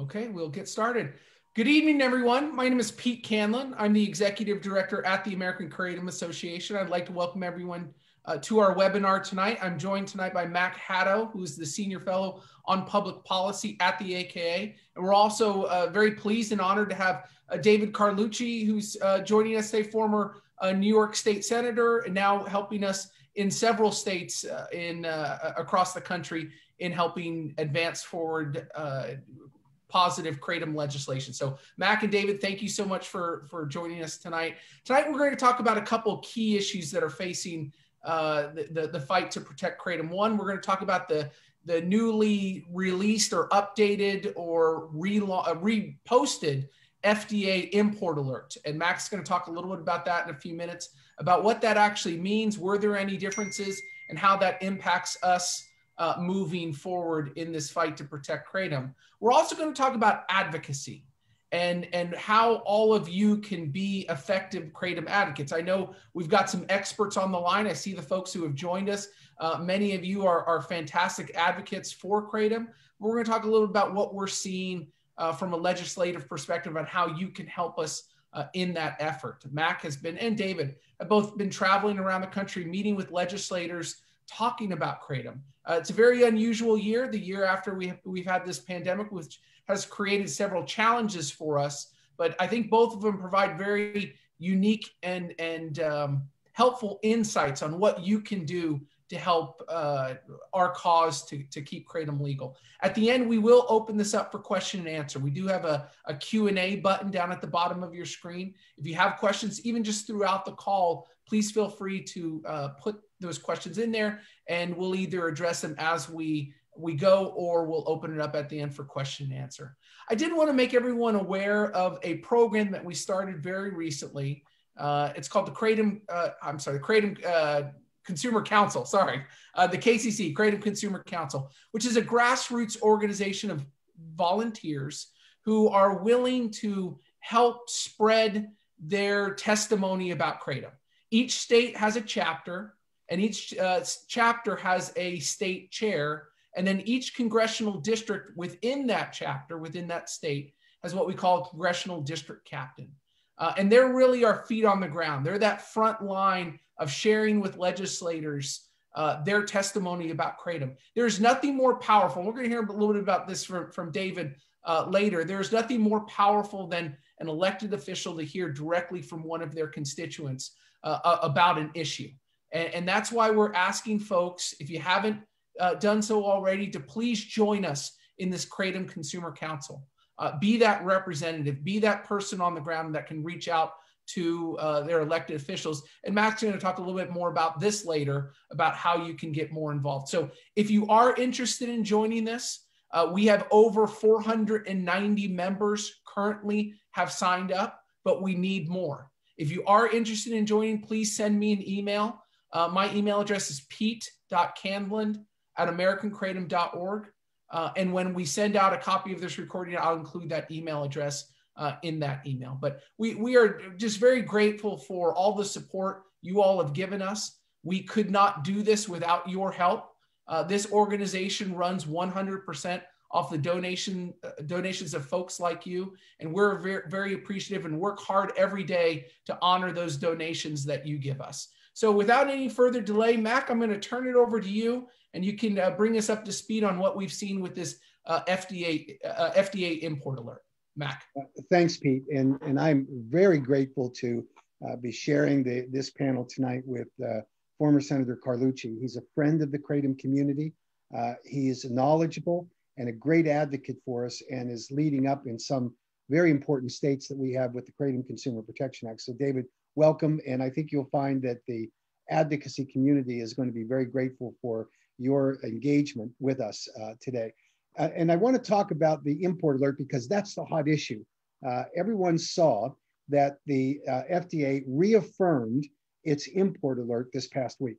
Okay, we'll get started. Good evening, everyone. My name is Pete Candland. I'm the Executive Director at the American Kratom Association. I'd like to welcome everyone uh, to our webinar tonight. I'm joined tonight by Mac Haddow, who is the Senior Fellow on Public Policy at the AKA. And we're also uh, very pleased and honored to have uh, David Carlucci, who's uh, joining us today, former uh, New York State Senator, and now helping us in several states uh, in across the country in helping advance forward positive kratom legislation. So Mac and David, thank you so much for, for joining us tonight. Tonight, we're going to talk about a couple key issues that are facing uh, the, the, the, fight to protect kratom. One, we're going to talk about the, the newly released or updated or re- uh, reposted FDA import alert. And Mac's going to talk a little bit about that in a few minutes, about what that actually means, were there any differences, and how that impacts us uh, moving forward in this fight to protect kratom. We're also going to talk about advocacy and and how all of you can be effective kratom advocates. I know we've got some experts on the line. I see the folks who have joined us. Uh, many of you are, are fantastic advocates for kratom. We're going to talk a little bit about what we're seeing uh, from a legislative perspective on how you can help us uh, in that effort. Mac has been and David have both been traveling around the country, meeting with legislators talking about Kratom. Uh, it's a very unusual year, the year after we have, we've had this pandemic, which has created several challenges for us. But I think both of them provide very unique and, and um, helpful insights on what you can do to help uh, our cause to, to keep Kratom legal. At the end, we will open this up for question and answer. We do have a, a Q&A button down at the bottom of your screen. If you have questions, even just throughout the call, please feel free to uh, put those questions in there and we'll either address them as we we go or we'll open it up at the end for question and answer. I did want to make everyone aware of a program that we started very recently. Uh, it's called the Kratom, uh, I'm sorry, the Kratom uh, Consumer Council, sorry, uh, the KCC, Kratom Consumer Council, which is a grassroots organization of volunteers who are willing to help spread their testimony about Kratom. Each state has a chapter and each uh, chapter has a state chair. And then each congressional district within that chapter within that state has what we call a congressional district captain. Uh, and they're really our feet on the ground. They're that front line of sharing with legislators uh, their testimony about kratom. There's nothing more powerful. We're going to hear a little bit about this from, from david uh, later. There's nothing more powerful than an elected official to hear directly from one of their constituents uh, about an issue and, and that's why we're asking folks, if you haven't uh, done so already, to please join us in this Kratom Consumer Council. Uh, be that representative, be that person on the ground that can reach out to uh, their elected officials. And Matt's going to talk a little bit more about this later about how you can get more involved. So if you are interested in joining this, uh, we have over 490 members currently have signed up, but we need more. If you are interested in joining, please send me an email uh, my email address is pete.candland at americankratom.org. Uh, and when we send out a copy of this recording, I'll include that email address uh, in that email. But we, we are just very grateful for all the support you all have given us. We could not do this without your help. Uh, this organization runs 100% off the donation uh, donations of folks like you, and we're very, very appreciative and work hard every day to honor those donations that you give us. So without any further delay, Mac, I'm going to turn it over to you and you can uh, bring us up to speed on what we've seen with this uh, FDA, uh, FDA import alert. Mac. Uh, thanks, Pete. And, and I'm very grateful to uh, be sharing the, this panel tonight with uh, former Senator Carlucci. He's a friend of the Kratom community. he is knowledgeable and a great advocate for us and is leading up in some very important states that we have with the Kratom Consumer Protection Act. So David, welcome. And I think you'll find that the advocacy community is going to be very grateful for your engagement with us uh, today. Uh, and I want to talk about the import alert because that's the hot issue. Uh, everyone saw that the uh, FDA reaffirmed its import alert this past week.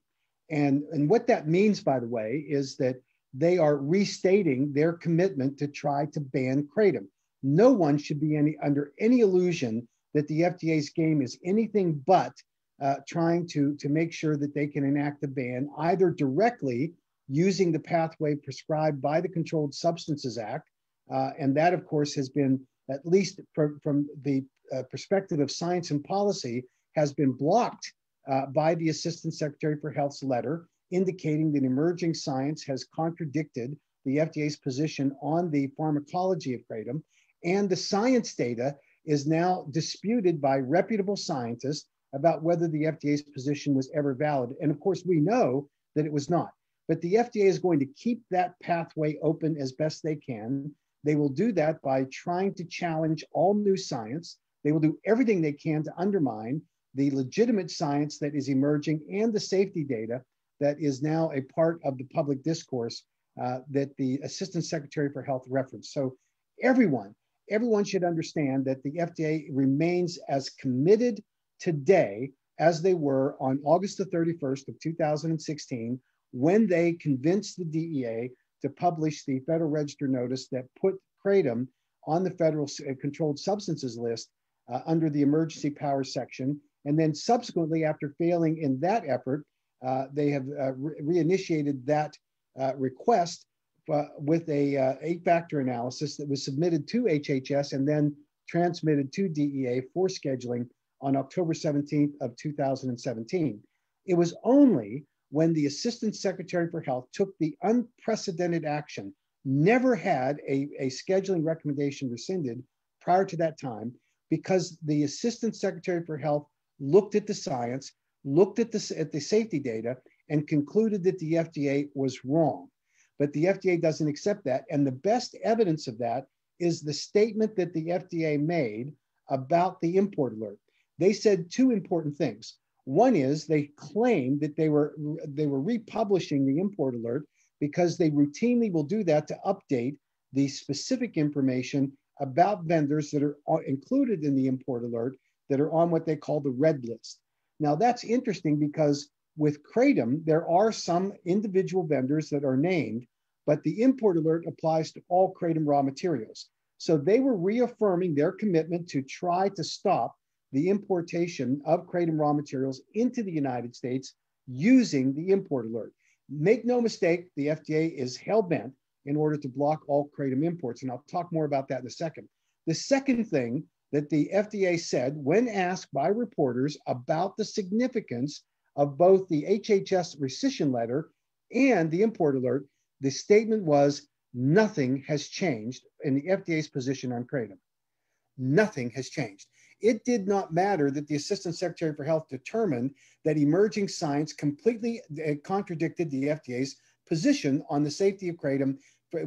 And, and what that means, by the way, is that they are restating their commitment to try to ban kratom. No one should be any, under any illusion that the FDA's game is anything but uh, trying to, to make sure that they can enact a ban either directly using the pathway prescribed by the Controlled Substances Act, Uh, and that, of course, has been, at least from, from the uh, perspective of science and policy, has been blocked uh, by the Assistant Secretary for Health's letter, indicating that emerging science has contradicted the FDA's position on the pharmacology of kratom. And the science data is now disputed by reputable scientists about whether the FDA's position was ever valid. And of course, we know that it was not. But the FDA is going to keep that pathway open as best they can. They will do that by trying to challenge all new science. They will do everything they can to undermine the legitimate science that is emerging and the safety data that is now a part of the public discourse uh, that the Assistant Secretary for Health referenced. So everyone, everyone should understand that the FDA remains as committed today as they were on August the 31st of 2016 when they convinced the DEA to publish the Federal Register notice that put kratom on the federal uh, controlled substances list uh, under the emergency powers section. And then subsequently, after failing in that effort, uh, they have uh, re reinitiated that uh, request uh, with a eight-factor analysis that was submitted to HHS and then transmitted to DEA for scheduling on October 17th of 2017. It was only when the Assistant Secretary for Health took the unprecedented action, never had a, a scheduling recommendation rescinded prior to that time, because the Assistant Secretary for Health looked at the science, looked at the, at the safety data, and concluded that the FDA was wrong. But the FDA doesn't accept that. And the best evidence of that is the statement that the FDA made about the import alert. They said two important things. One is they claimed that they were they were republishing the import alert because they routinely will do that to update the specific information about vendors that are included in the import alert that are on what they call the red list. Now that's interesting because with Kratom, there are some individual vendors that are named, but the import alert applies to all Kratom raw materials. So they were reaffirming their commitment to try to stop the importation of kratom raw materials into the United States using the import alert. Make no mistake, the FDA is hell bent in order to block all kratom imports. And I'll talk more about that in a second. The second thing that the FDA said when asked by reporters about the significance of both the HHS rescission letter and the import alert, the statement was nothing has changed in the FDA's position on kratom. Nothing has changed. It did not matter that the Assistant Secretary for Health determined that emerging science completely uh, contradicted the FDA's position on the safety of kratom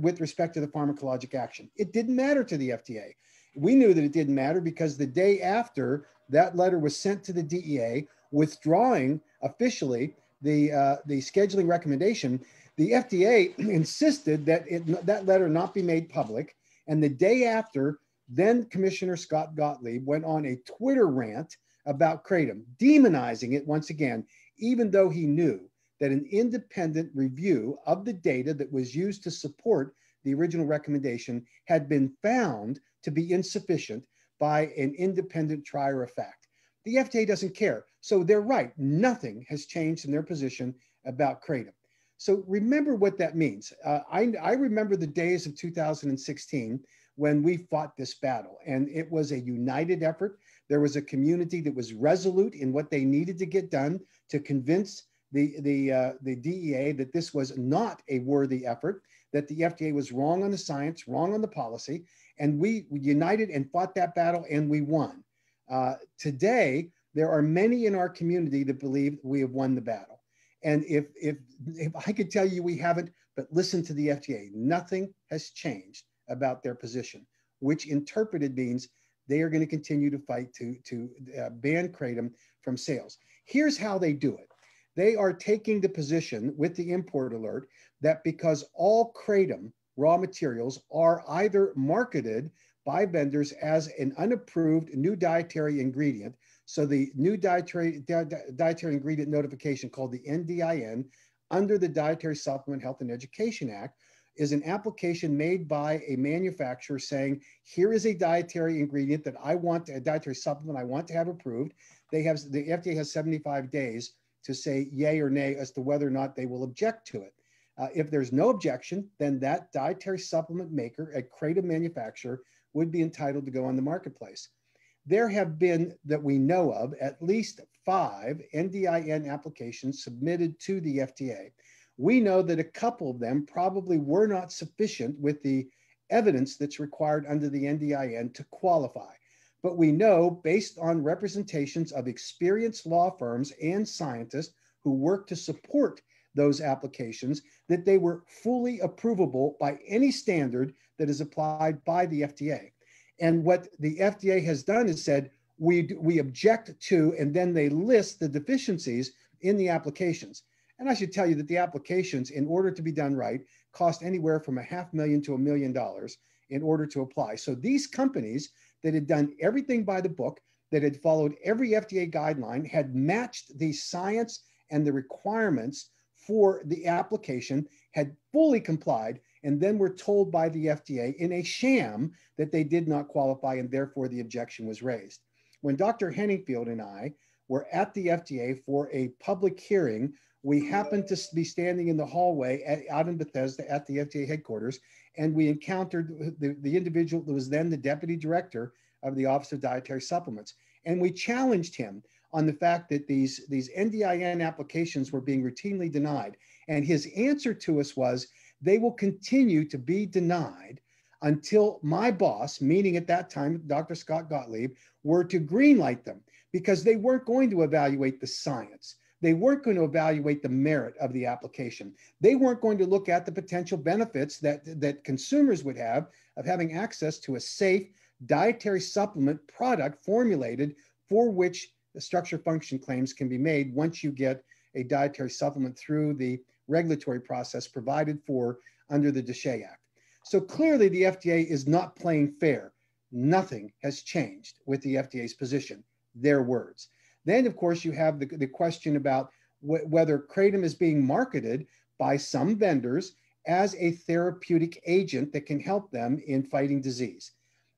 with respect to the pharmacologic action. It didn't matter to the FDA. We knew that it didn't matter because the day after that letter was sent to the DEA, withdrawing officially the uh, the scheduling recommendation, the FDA insisted that it, that letter not be made public. And the day after, then Commissioner Scott Gottlieb went on a Twitter rant about Kratom, demonizing it once again, even though he knew that an independent review of the data that was used to support the original recommendation had been found to be insufficient by an independent trier of fact. The FDA doesn't care. So they're right. Nothing has changed in their position about Kratom. So remember what that means. Uh, I, I remember the days of 2016 when we fought this battle. And it was a united effort. There was a community that was resolute in what they needed to get done to convince the, the, uh, the DEA that this was not a worthy effort, that the FDA was wrong on the science, wrong on the policy. And we, united and fought that battle and we won. Uh, today, there are many in our community that believe we have won the battle. And if, if, if I could tell you we haven't, but listen to the FDA, nothing has changed about their position, which interpreted means they are going to continue to fight to, to uh, ban kratom from sales. Here's how they do it. They are taking the position with the import alert that because all kratom raw materials are either marketed by vendors as an unapproved new dietary ingredient. So the new dietary, di dietary ingredient notification called the NDIN under the Dietary Supplement Health and Education Act is an application made by a manufacturer saying, here is a dietary ingredient that I want, a dietary supplement I want to have approved. They have, the FDA has 75 days to say yay or nay as to whether or not they will object to it. Uh, if there's no objection, then that dietary supplement maker, a kratom manufacturer, would be entitled to go on the marketplace. There have been, that we know of, at least five NDIN applications submitted to the FDA. We know that a couple of them probably were not sufficient with the evidence that's required under the NDIN to qualify. But we know, based on representations of experienced law firms and scientists who work to support those applications, that they were fully approvable by any standard that is applied by the FDA. And what the FDA has done is said, we, we object to, and then they list the deficiencies in the applications. And I should tell you that the applications, in order to be done right, cost anywhere from a half million to a million dollars in order to apply. So these companies that had done everything by the book, that had followed every FDA guideline, had matched the science and the requirements for the application, had fully complied, and then we were told by the FDA in a sham that they did not qualify and therefore the objection was raised. When Dr. Henningfield and I were at the FDA for a public hearing, we happened to be standing in the hallway at, out in Bethesda at the FDA headquarters, and we encountered the, the individual that was then the deputy director of the Office of Dietary Supplements. And we challenged him on the fact that these, these NDIN applications were being routinely denied. And his answer to us was they will continue to be denied until my boss, meaning at that time Dr. Scott Gottlieb, were to greenlight them because they weren't going to evaluate the science. They weren't going to evaluate the merit of the application. They weren't going to look at the potential benefits that, that consumers would have of having access to a safe dietary supplement product formulated for which the structure function claims can be made once you get a dietary supplement through the regulatory process provided for under the DSHEA Act. So clearly, the FDA is not playing fair. Nothing has changed with the FDA's position, their words. Then, of course, you have the, the question about wh- whether Kratom is being marketed by some vendors as a therapeutic agent that can help them in fighting disease.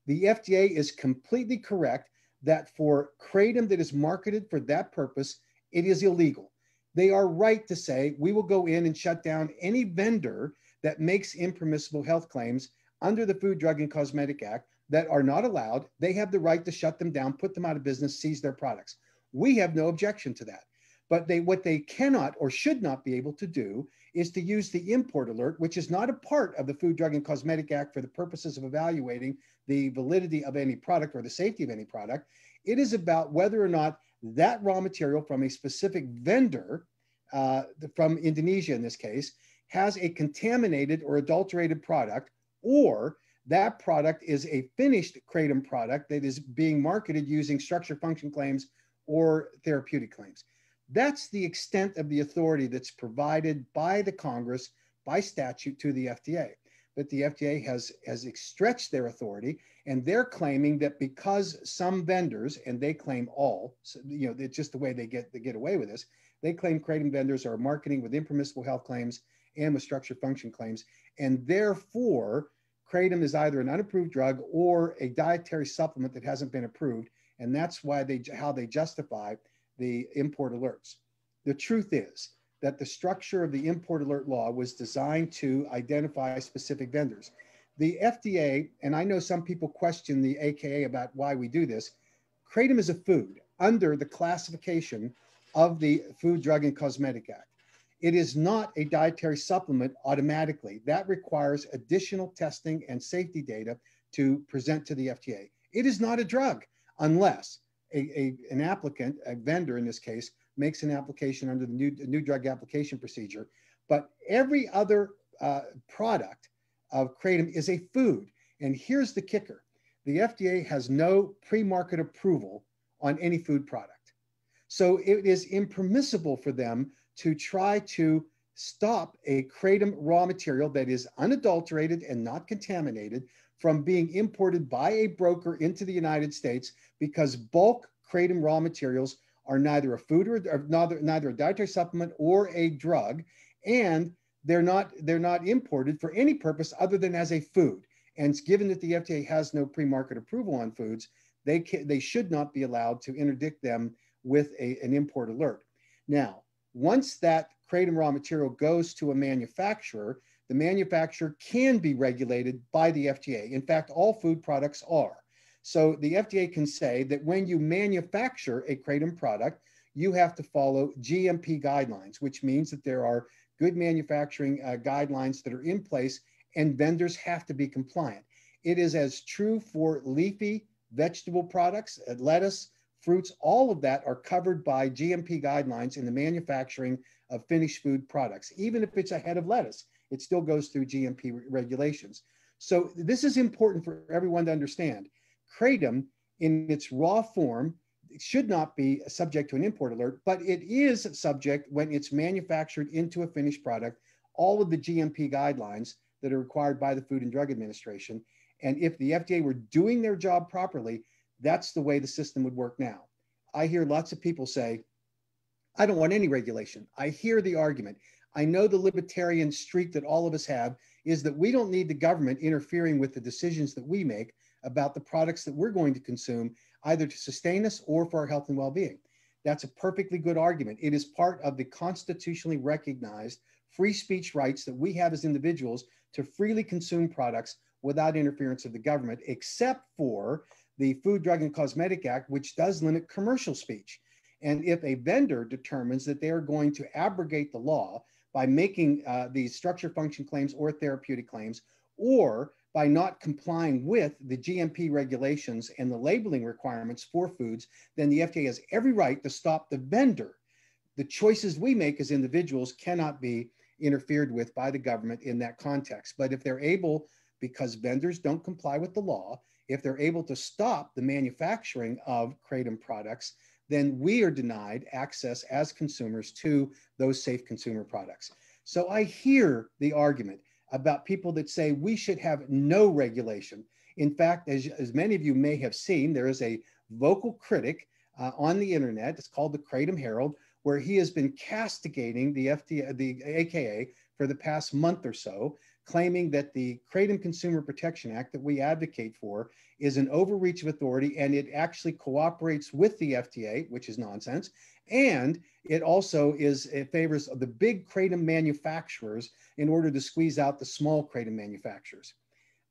The FDA is completely correct that for Kratom that is marketed for that purpose, it is illegal they are right to say we will go in and shut down any vendor that makes impermissible health claims under the Food, Drug, and Cosmetic Act that are not allowed. They have the right to shut them down, put them out of business, seize their products. We have no objection to that. But they, what they cannot or should not be able to do is to use the import alert, which is not a part of the Food, Drug, and Cosmetic Act for the purposes of evaluating the validity of any product or the safety of any product. It is about whether or not that raw material from a specific vendor, uh, from Indonesia in this case, has a contaminated or adulterated product, or that product is a finished kratom product that is being marketed using structure function claims or therapeutic claims. That's the extent of the authority that's provided by the Congress by statute to the FDA. But the FDA has, has stretched their authority and they're claiming that because some vendors, and they claim all, so, you know, it's just the way they get they get away with this. They claim kratom vendors are marketing with impermissible health claims and with structure function claims, and therefore kratom is either an unapproved drug or a dietary supplement that hasn't been approved, and that's why they how they justify the import alerts. The truth is that the structure of the import alert law was designed to identify specific vendors the FDA, and I know some people question the AKA about why we do this, kratom is a food under the classification of the Food, Drug, and Cosmetic Act. It is not a dietary supplement automatically. That requires additional testing and safety data to present to the FDA. It is not a drug unless a, a, an applicant, a vendor in this case, makes an application under the new, new drug application procedure. But every other uh, product of kratom is a food. And here's the kicker the FDA has no pre market approval on any food product. So it is impermissible for them to try to stop a kratom raw material that is unadulterated and not contaminated from being imported by a broker into the United States because bulk kratom raw materials are neither a food or, or neither, neither a dietary supplement or a drug. And they're not they're not imported for any purpose other than as a food. And given that the FDA has no pre-market approval on foods, they can, they should not be allowed to interdict them with a, an import alert. Now, Once that kratom raw material goes to a manufacturer, the manufacturer can be regulated by the FDA. In fact, all food products are. So the FDA can say that when you manufacture a kratom product, you have to follow GMP guidelines, which means that there are good manufacturing uh, guidelines that are in place and vendors have to be compliant. It is as true for leafy vegetable products, uh, lettuce, fruits, all of that are covered by GMP guidelines in the manufacturing of finished food products. Even if it's a head of lettuce, it still goes through GMP re regulations. So this is important for everyone to understand. Kratom in its raw form should not be subject to an import alert, but it is subject when it's manufactured into a finished product, all of the GMP guidelines that are required by the Food and Drug Administration. And if the FDA were doing their job properly, that's the way the system would work now. I hear lots of people say, I don't want any regulation. I hear the argument. I know the libertarian streak that all of us have is that we don't need the government interfering with the decisions that we make about the products that we're going to consume, either to sustain us or for our health and well being. That's a perfectly good argument. It is part of the constitutionally recognized free speech rights that we have as individuals to freely consume products without interference of the government, except for the Food, Drug, and Cosmetic Act, which does limit commercial speech. And if a vendor determines that they are going to abrogate the law by making uh, these structure function claims or therapeutic claims, or by not complying with the GMP regulations and the labeling requirements for foods, then the FDA has every right to stop the vendor. The choices we make as individuals cannot be interfered with by the government in that context. But if they're able, because vendors don't comply with the law, if they're able to stop the manufacturing of kratom products, then we are denied access as consumers to those safe consumer products. So I hear the argument about people that say we should have no regulation. In fact, as, as many of you may have seen, there is a vocal critic uh, on the internet. It's called the Kratom Herald, where he has been castigating the FDA, the AKA for the past month or so, claiming that the Kratom Consumer Protection Act that we advocate for is an overreach of authority and it actually cooperates with the FDA, which is nonsense. And it also is it favors the big kratom manufacturers in order to squeeze out the small kratom manufacturers.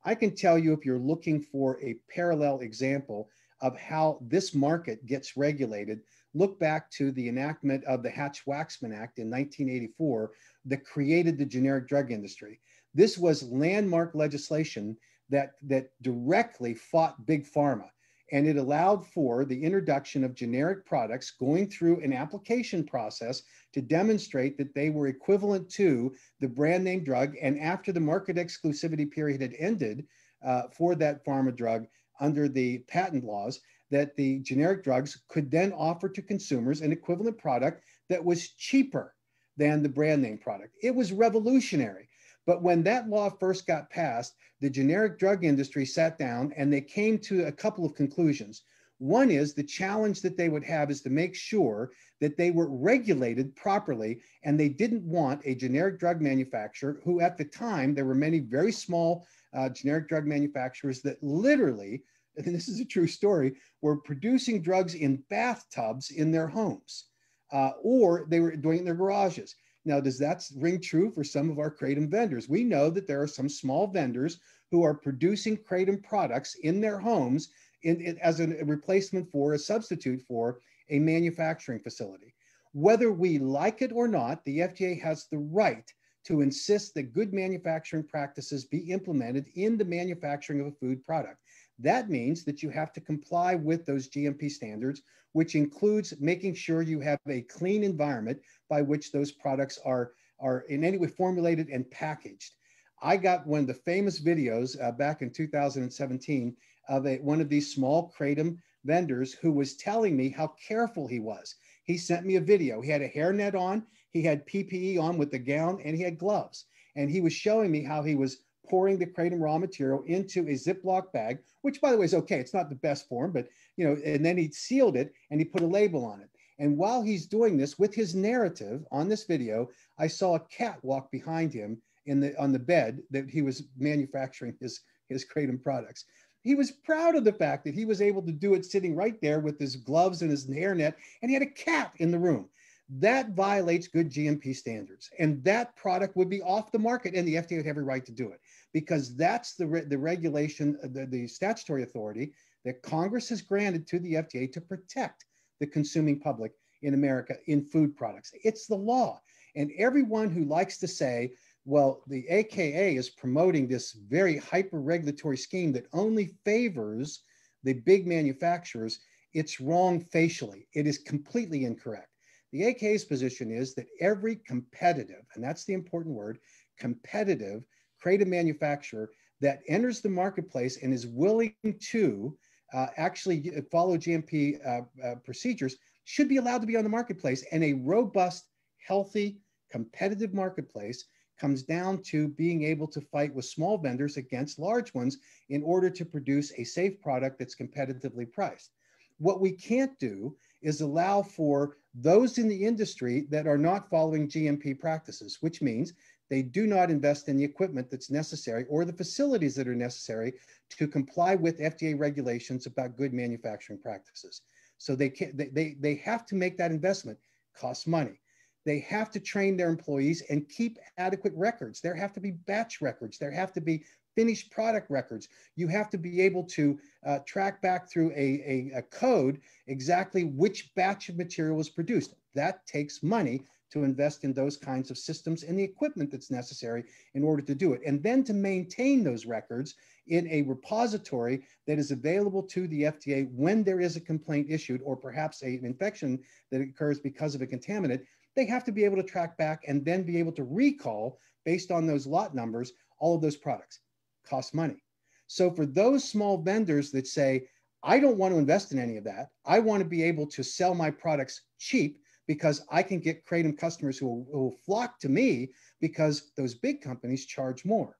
I can tell you if you're looking for a parallel example of how this market gets regulated, look back to the enactment of the Hatch-Waxman Act in 1984 that created the generic drug industry. This was landmark legislation that, that directly fought big pharma and it allowed for the introduction of generic products going through an application process to demonstrate that they were equivalent to the brand name drug. And after the market exclusivity period had ended uh, for that pharma drug under the patent laws, that the generic drugs could then offer to consumers an equivalent product that was cheaper than the brand name product. It was revolutionary. But when that law first got passed, the generic drug industry sat down and they came to a couple of conclusions. One is the challenge that they would have is to make sure that they were regulated properly and they didn't want a generic drug manufacturer who, at the time, there were many very small uh, generic drug manufacturers that literally, and this is a true story, were producing drugs in bathtubs in their homes uh, or they were doing it in their garages. Now, does that ring true for some of our Kratom vendors? We know that there are some small vendors who are producing Kratom products in their homes in, in, as a replacement for, a substitute for a manufacturing facility. Whether we like it or not, the FDA has the right to insist that good manufacturing practices be implemented in the manufacturing of a food product. That means that you have to comply with those GMP standards, which includes making sure you have a clean environment by which those products are, are in any way formulated and packaged. I got one of the famous videos uh, back in 2017 of a, one of these small kratom vendors who was telling me how careful he was. He sent me a video. He had a hairnet on, he had PPE on with the gown, and he had gloves. And he was showing me how he was pouring the kratom raw material into a Ziploc bag, which by the way is okay. It's not the best form, but you know, and then he sealed it and he put a label on it. And while he's doing this with his narrative on this video, I saw a cat walk behind him in the on the bed that he was manufacturing his his kratom products. He was proud of the fact that he was able to do it sitting right there with his gloves and his hairnet, and he had a cat in the room. that violates good GMP standards. And that product would be off the market and the FDA would have a right to do it because that's the, re- the regulation, uh, the, the statutory authority that Congress has granted to the FDA to protect the consuming public in America in food products. It's the law. And everyone who likes to say, well, the AKA is promoting this very hyper regulatory scheme that only favors the big manufacturers, it's wrong facially. It is completely incorrect. The AKA's position is that every competitive, and that's the important word, competitive creative manufacturer that enters the marketplace and is willing to uh, actually follow GMP uh, uh, procedures should be allowed to be on the marketplace. And a robust, healthy, competitive marketplace comes down to being able to fight with small vendors against large ones in order to produce a safe product that's competitively priced. What we can't do is allow for those in the industry that are not following GMP practices, which means they do not invest in the equipment that's necessary or the facilities that are necessary to comply with FDA regulations about good manufacturing practices. So they, can, they, they, they have to make that investment, costs money. They have to train their employees and keep adequate records. There have to be batch records. There have to be finished product records. You have to be able to uh, track back through a, a, a, code exactly which batch of material was produced. That takes money to invest in those kinds of systems and the equipment that's necessary in order to do it. And then to maintain those records in a repository that is available to the FDA when there is a complaint issued or perhaps a, an infection that occurs because of a contaminant, they have to be able to track back and then be able to recall based on those lot numbers all of those products. Cost money. So for those small vendors that say, I don't want to invest in any of that. I want to be able to sell my products cheap because I can get Kratom customers who will, who will flock to me because those big companies charge more.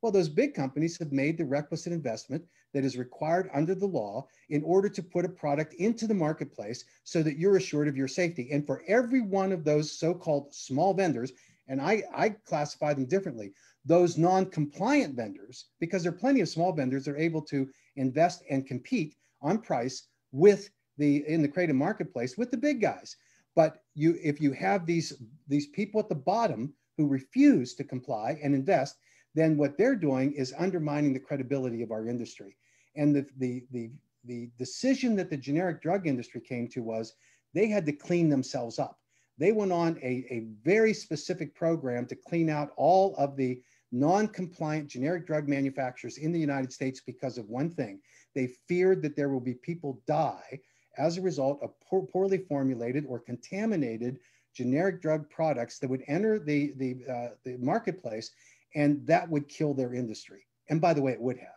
Well, those big companies have made the requisite investment that is required under the law in order to put a product into the marketplace so that you're assured of your safety. And for every one of those so called small vendors, and I, I classify them differently, those non compliant vendors, because there are plenty of small vendors that are able to invest and compete on price with the in the Kratom marketplace with the big guys. But you, if you have these, these people at the bottom who refuse to comply and invest, then what they're doing is undermining the credibility of our industry. And the, the, the, the decision that the generic drug industry came to was they had to clean themselves up. They went on a, a very specific program to clean out all of the non-compliant generic drug manufacturers in the United States because of one thing. They feared that there will be people die as a result of poor, poorly formulated or contaminated generic drug products that would enter the, the, uh, the marketplace and that would kill their industry. And by the way, it would have.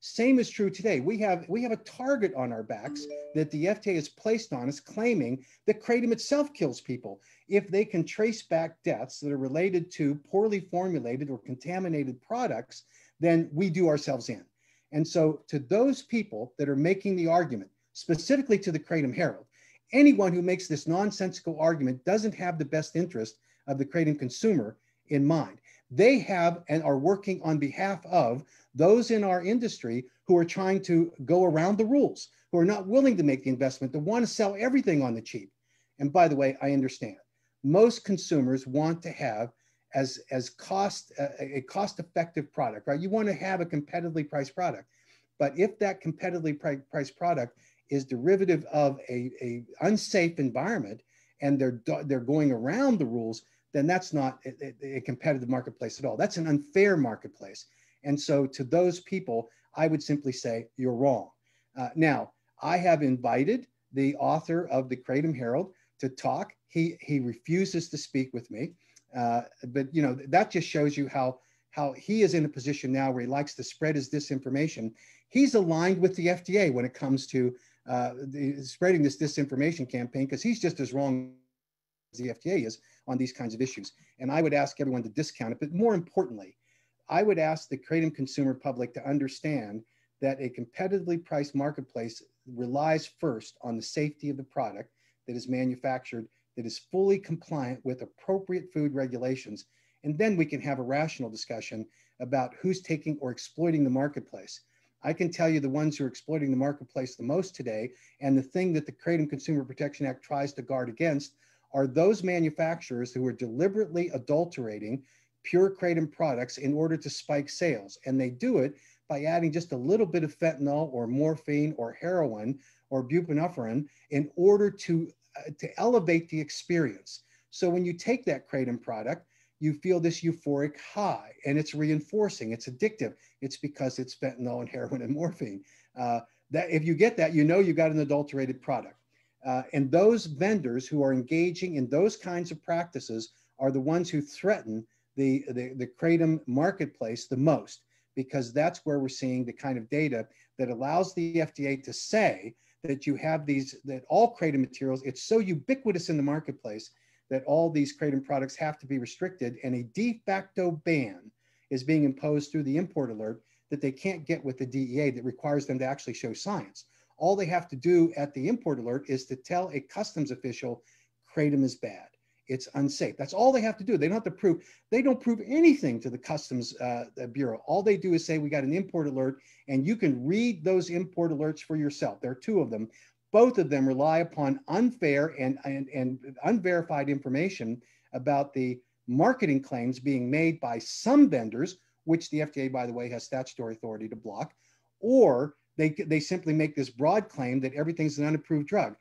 Same is true today. We have, we have a target on our backs that the FDA has placed on us claiming that kratom itself kills people. If they can trace back deaths that are related to poorly formulated or contaminated products, then we do ourselves in. And so to those people that are making the argument specifically to the Kratom Herald. Anyone who makes this nonsensical argument doesn't have the best interest of the Kratom consumer in mind. They have and are working on behalf of those in our industry who are trying to go around the rules, who are not willing to make the investment, that want to sell everything on the cheap. And by the way, I understand most consumers want to have as, as cost a cost effective product, right? You want to have a competitively priced product. But if that competitively priced product is derivative of a, a unsafe environment and they're they're going around the rules then that's not a, a, competitive marketplace at all. That's an unfair marketplace. And so to those people i would simply say you're wrong. Uh, now i have invited the author of the kratom herald to talk. He he refuses to speak with me. Uh, but you know that just shows you how how he is in a position now where he likes to spread his disinformation. He's aligned with the fda when it comes to uh, the, spreading this disinformation campaign because he's just as wrong as the FDA is on these kinds of issues. And I would ask everyone to discount it. But more importantly, I would ask the Kratom consumer public to understand that a competitively priced marketplace relies first on the safety of the product that is manufactured, that is fully compliant with appropriate food regulations. And then we can have a rational discussion about who's taking or exploiting the marketplace. I can tell you the ones who are exploiting the marketplace the most today, and the thing that the Kratom Consumer Protection Act tries to guard against are those manufacturers who are deliberately adulterating pure kratom products in order to spike sales. And they do it by adding just a little bit of fentanyl or morphine or heroin or buprenorphine in order to, uh, to elevate the experience. So when you take that kratom product, you feel this euphoric high and it's reinforcing, it's addictive. It's because it's fentanyl and heroin and morphine. Uh, that if you get that, you know you got an adulterated product. Uh, and those vendors who are engaging in those kinds of practices are the ones who threaten the, the, the kratom marketplace the most, because that's where we're seeing the kind of data that allows the FDA to say that you have these, that all kratom materials, it's so ubiquitous in the marketplace that all these kratom products have to be restricted and a de facto ban is being imposed through the import alert that they can't get with the DEA that requires them to actually show science. All they have to do at the import alert is to tell a customs official kratom is bad. It's unsafe. That's all they have to do. They don't have to prove. They don't prove anything to the Customs uh, Bureau. All they do is say we got an import alert, and you can read those import alerts for yourself. There are two of them both of them rely upon unfair and, and, and unverified information about the marketing claims being made by some vendors, which the FDA, by the way, has statutory authority to block, or they, they simply make this broad claim that everything's an unapproved drug.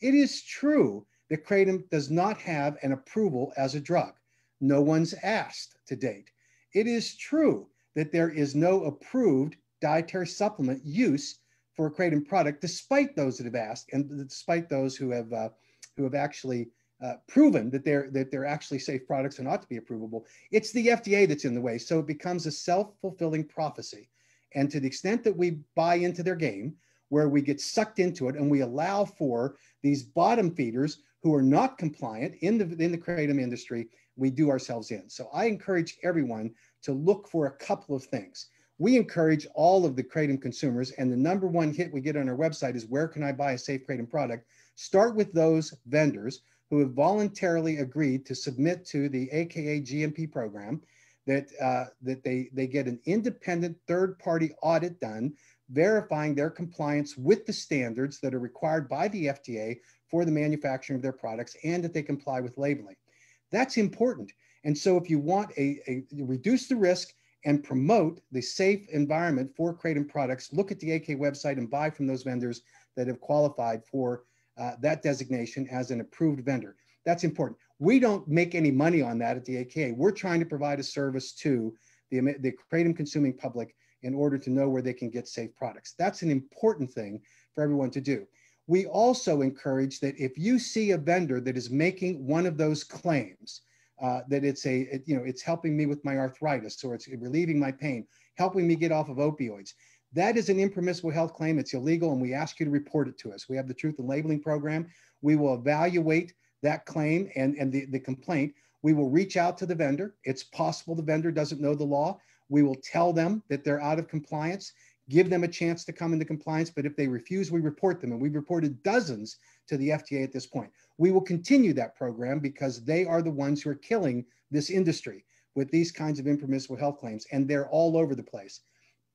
It is true that Kratom does not have an approval as a drug. No one's asked to date. It is true that there is no approved dietary supplement use for a kratom product, despite those that have asked and despite those who have uh, who have actually uh, proven that they're that they're actually safe products and ought to be approvable. It's the FDA that's in the way, so it becomes a self-fulfilling prophecy. And to the extent that we buy into their game, where we get sucked into it and we allow for these bottom feeders who are not compliant in the in the kratom industry, we do ourselves in. So I encourage everyone to look for a couple of things we encourage all of the Kratom consumers, and the number one hit we get on our website is where can I buy a safe Kratom product? Start with those vendors who have voluntarily agreed to submit to the AKA GMP program, that, uh, that they, they get an independent third party audit done, verifying their compliance with the standards that are required by the FDA for the manufacturing of their products and that they comply with labeling. That's important. And so if you want a, a reduce the risk and promote the safe environment for Kratom products, look at the AK website and buy from those vendors that have qualified for uh, that designation as an approved vendor. That's important. We don't make any money on that at the AKA. We're trying to provide a service to the, the Kratom consuming public in order to know where they can get safe products. That's an important thing for everyone to do. We also encourage that if you see a vendor that is making one of those claims, uh, that it's a, it, you know, it's helping me with my arthritis or it's relieving my pain, helping me get off of opioids. That is an impermissible health claim. It's illegal, and we ask you to report it to us. We have the Truth and Labeling Program. We will evaluate that claim and, and the, the complaint. We will reach out to the vendor. It's possible the vendor doesn't know the law. We will tell them that they're out of compliance, give them a chance to come into compliance. But if they refuse, we report them. And we've reported dozens to the FDA at this point. We will continue that program because they are the ones who are killing this industry with these kinds of impermissible health claims, and they're all over the place.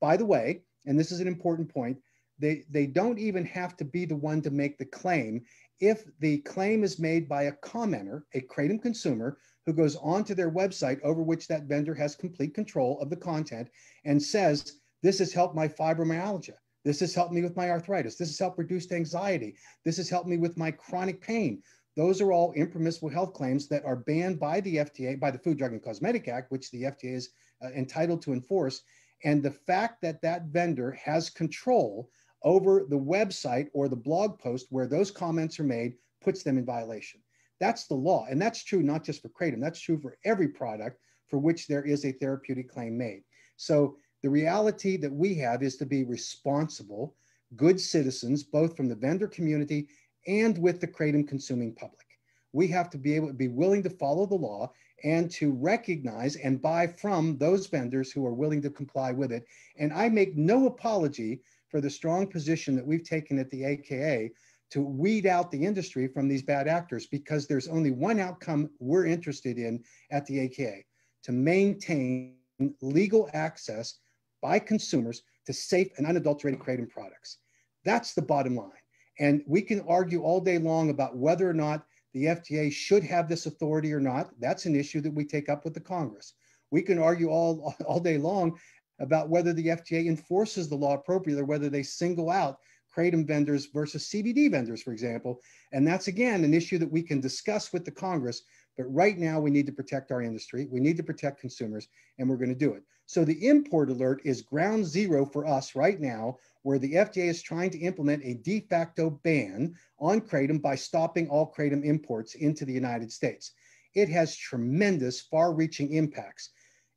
By the way, and this is an important point, they, they don't even have to be the one to make the claim if the claim is made by a commenter, a Kratom consumer, who goes onto their website over which that vendor has complete control of the content and says, This has helped my fibromyalgia. This has helped me with my arthritis. This has helped reduce anxiety. This has helped me with my chronic pain. Those are all impermissible health claims that are banned by the FDA, by the Food, Drug, and Cosmetic Act, which the FDA is uh, entitled to enforce. And the fact that that vendor has control over the website or the blog post where those comments are made puts them in violation. That's the law. And that's true not just for Kratom, that's true for every product for which there is a therapeutic claim made. So the reality that we have is to be responsible, good citizens, both from the vendor community and with the kratom consuming public. We have to be able to be willing to follow the law and to recognize and buy from those vendors who are willing to comply with it. And I make no apology for the strong position that we've taken at the AKA to weed out the industry from these bad actors because there's only one outcome we're interested in at the AKA to maintain legal access by consumers to safe and unadulterated kratom products. That's the bottom line. And we can argue all day long about whether or not the FDA should have this authority or not. That's an issue that we take up with the Congress. We can argue all, all day long about whether the FDA enforces the law appropriately or whether they single out kratom vendors versus CBD vendors, for example. And that's again an issue that we can discuss with the Congress. But right now, we need to protect our industry. We need to protect consumers, and we're going to do it. So the import alert is ground zero for us right now, where the FDA is trying to implement a de facto ban on kratom by stopping all kratom imports into the United States. It has tremendous, far reaching impacts.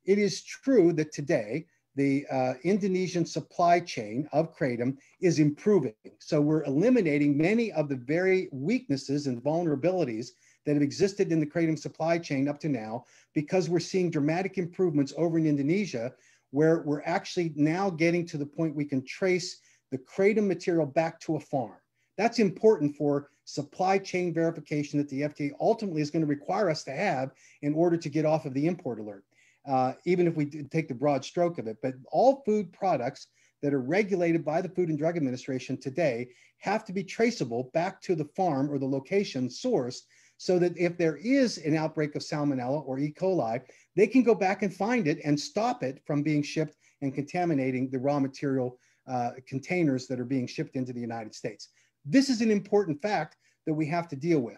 It is true that today, the uh, Indonesian supply chain of kratom is improving. So we're eliminating many of the very weaknesses and vulnerabilities that have existed in the kratom supply chain up to now because we're seeing dramatic improvements over in Indonesia where we're actually now getting to the point we can trace the kratom material back to a farm. That's important for supply chain verification that the FDA ultimately is going to require us to have in order to get off of the import alert, uh, even if we take the broad stroke of it. But all food products that are regulated by the Food and Drug Administration today have to be traceable back to the farm or the location source so that if there is an outbreak of salmonella or E. coli, they can go back and find it and stop it from being shipped and contaminating the raw material uh, containers that are being shipped into the United States. This is an important fact that we have to deal with.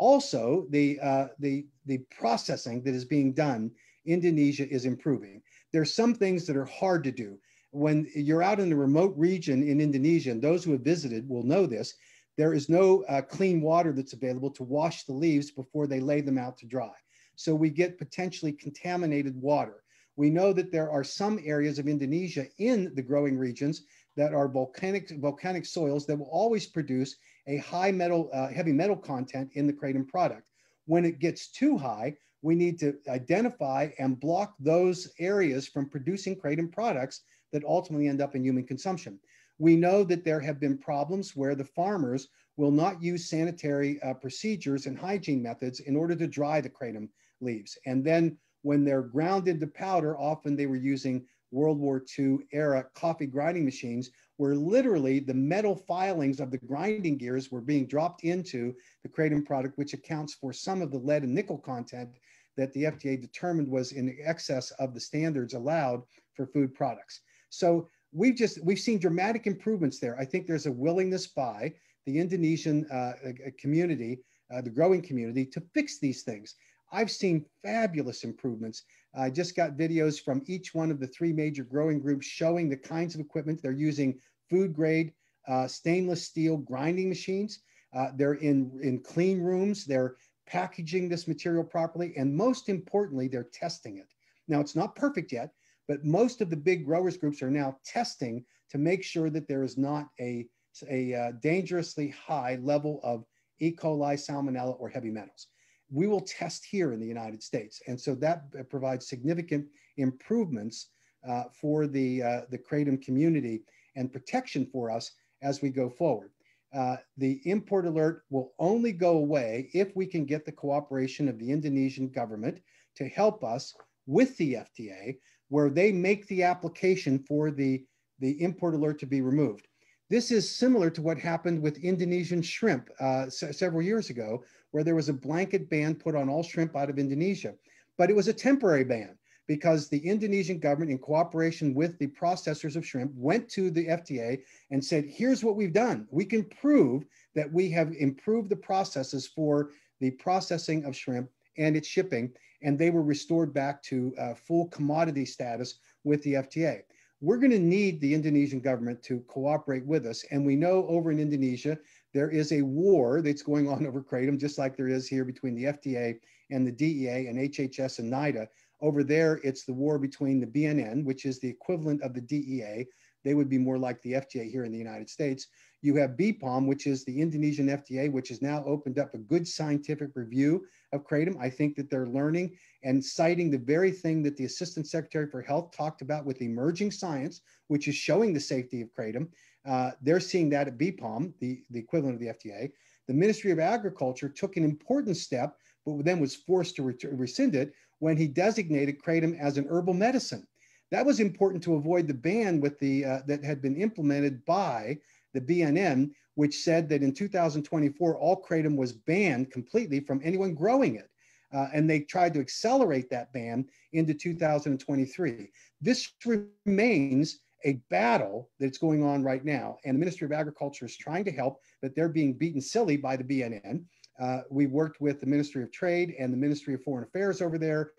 Also, the, uh, the, the processing that is being done, Indonesia is improving. There's some things that are hard to do. When you're out in a remote region in Indonesia, and those who have visited will know this, there is no uh, clean water that's available to wash the leaves before they lay them out to dry. So we get potentially contaminated water. We know that there are some areas of Indonesia in the growing regions that are volcanic, volcanic soils that will always produce a high metal, uh, heavy metal content in the kratom product. When it gets too high, we need to identify and block those areas from producing kratom products that ultimately end up in human consumption. We know that there have been problems where the farmers will not use sanitary uh, procedures and hygiene methods in order to dry the kratom leaves. And then when they're ground into powder, often they were using World War II era coffee grinding machines where literally the metal filings of the grinding gears were being dropped into the kratom product, which accounts for some of the lead and nickel content that the FDA determined was in excess of the standards allowed for food products. So we've just we've seen dramatic improvements there. I think there's a willingness by the Indonesian uh, community, uh, the growing community, to fix these things. I've seen fabulous improvements. I just got videos from each one of the three major growing groups showing the kinds of equipment they're using food grade uh, stainless steel grinding machines. Uh, they're in, in clean rooms. They're packaging this material properly. And most importantly, they're testing it. Now, it's not perfect yet, but most of the big growers groups are now testing to make sure that there is not a, a uh, dangerously high level of E. coli, salmonella, or heavy metals. We will test here in the United States. And so that uh, provides significant improvements uh, for the, uh, the Kratom community and protection for us as we go forward. Uh, the import alert will only go away if we can get the cooperation of the Indonesian government to help us with the FDA where they make the application for the, the import alert to be removed. This is similar to what happened with Indonesian shrimp uh, several years ago, where there was a blanket ban put on all shrimp out of Indonesia. But it was a temporary ban because the Indonesian government, in cooperation with the processors of shrimp, went to the FDA and said, here's what we've done. We can prove that we have improved the processes for the processing of shrimp and its shipping and they were restored back to uh, full commodity status with the FDA. We're going to need the Indonesian government to cooperate with us. And we know over in Indonesia, there is a war that's going on over Kratom, just like there is here between the FDA and the DEA and HHS and NIDA. Over there, it's the war between the BNN, which is the equivalent of the DEA. They would be more like the FDA here in the United States, you have BPOM, which is the Indonesian FDA, which has now opened up a good scientific review of kratom. I think that they're learning and citing the very thing that the Assistant Secretary for Health talked about with emerging science, which is showing the safety of kratom. Uh, they're seeing that at BPOM, the, the equivalent of the FDA. The Ministry of Agriculture took an important step, but then was forced to rescind it when he designated kratom as an herbal medicine. That was important to avoid the ban with the uh, that had been implemented by the BNN, which said that in 2024 all kratom was banned completely from anyone growing it. Uh, and they tried to accelerate that ban into 2023. This remains a battle that's going on right now. And the Ministry of Agriculture is trying to help, but they're being beaten silly by the BNN. Uh, we worked with the Ministry of Trade and the Ministry of Foreign Affairs over there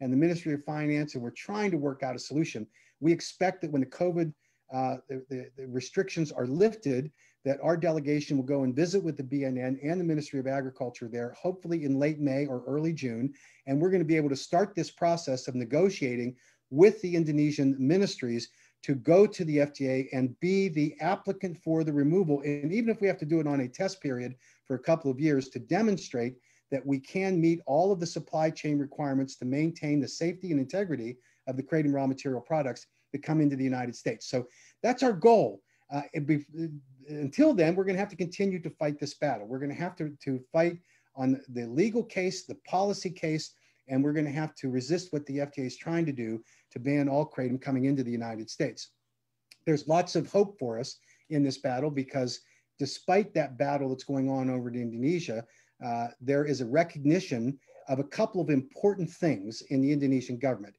and the Ministry of Finance, and we're trying to work out a solution. We expect that when the COVID uh, the, the, the, restrictions are lifted, that our delegation will go and visit with the BNN and the Ministry of Agriculture there, hopefully in late May or early June. And we're going to be able to start this process of negotiating with the Indonesian ministries to go to the FDA and be the applicant for the removal. And even if we have to do it on a test period for a couple of years to demonstrate that we can meet all of the supply chain requirements to maintain the safety and integrity of the kratom raw material products that come into the United States. So that's our goal. Uh, be, until then, we're going to have to continue to fight this battle. We're going to have to, to fight on the legal case, the policy case, and we're going to have to resist what the FDA is trying to do to ban all kratom coming into the United States. There's lots of hope for us in this battle because despite that battle that's going on over in Indonesia, uh, there is a recognition of a couple of important things in the Indonesian government.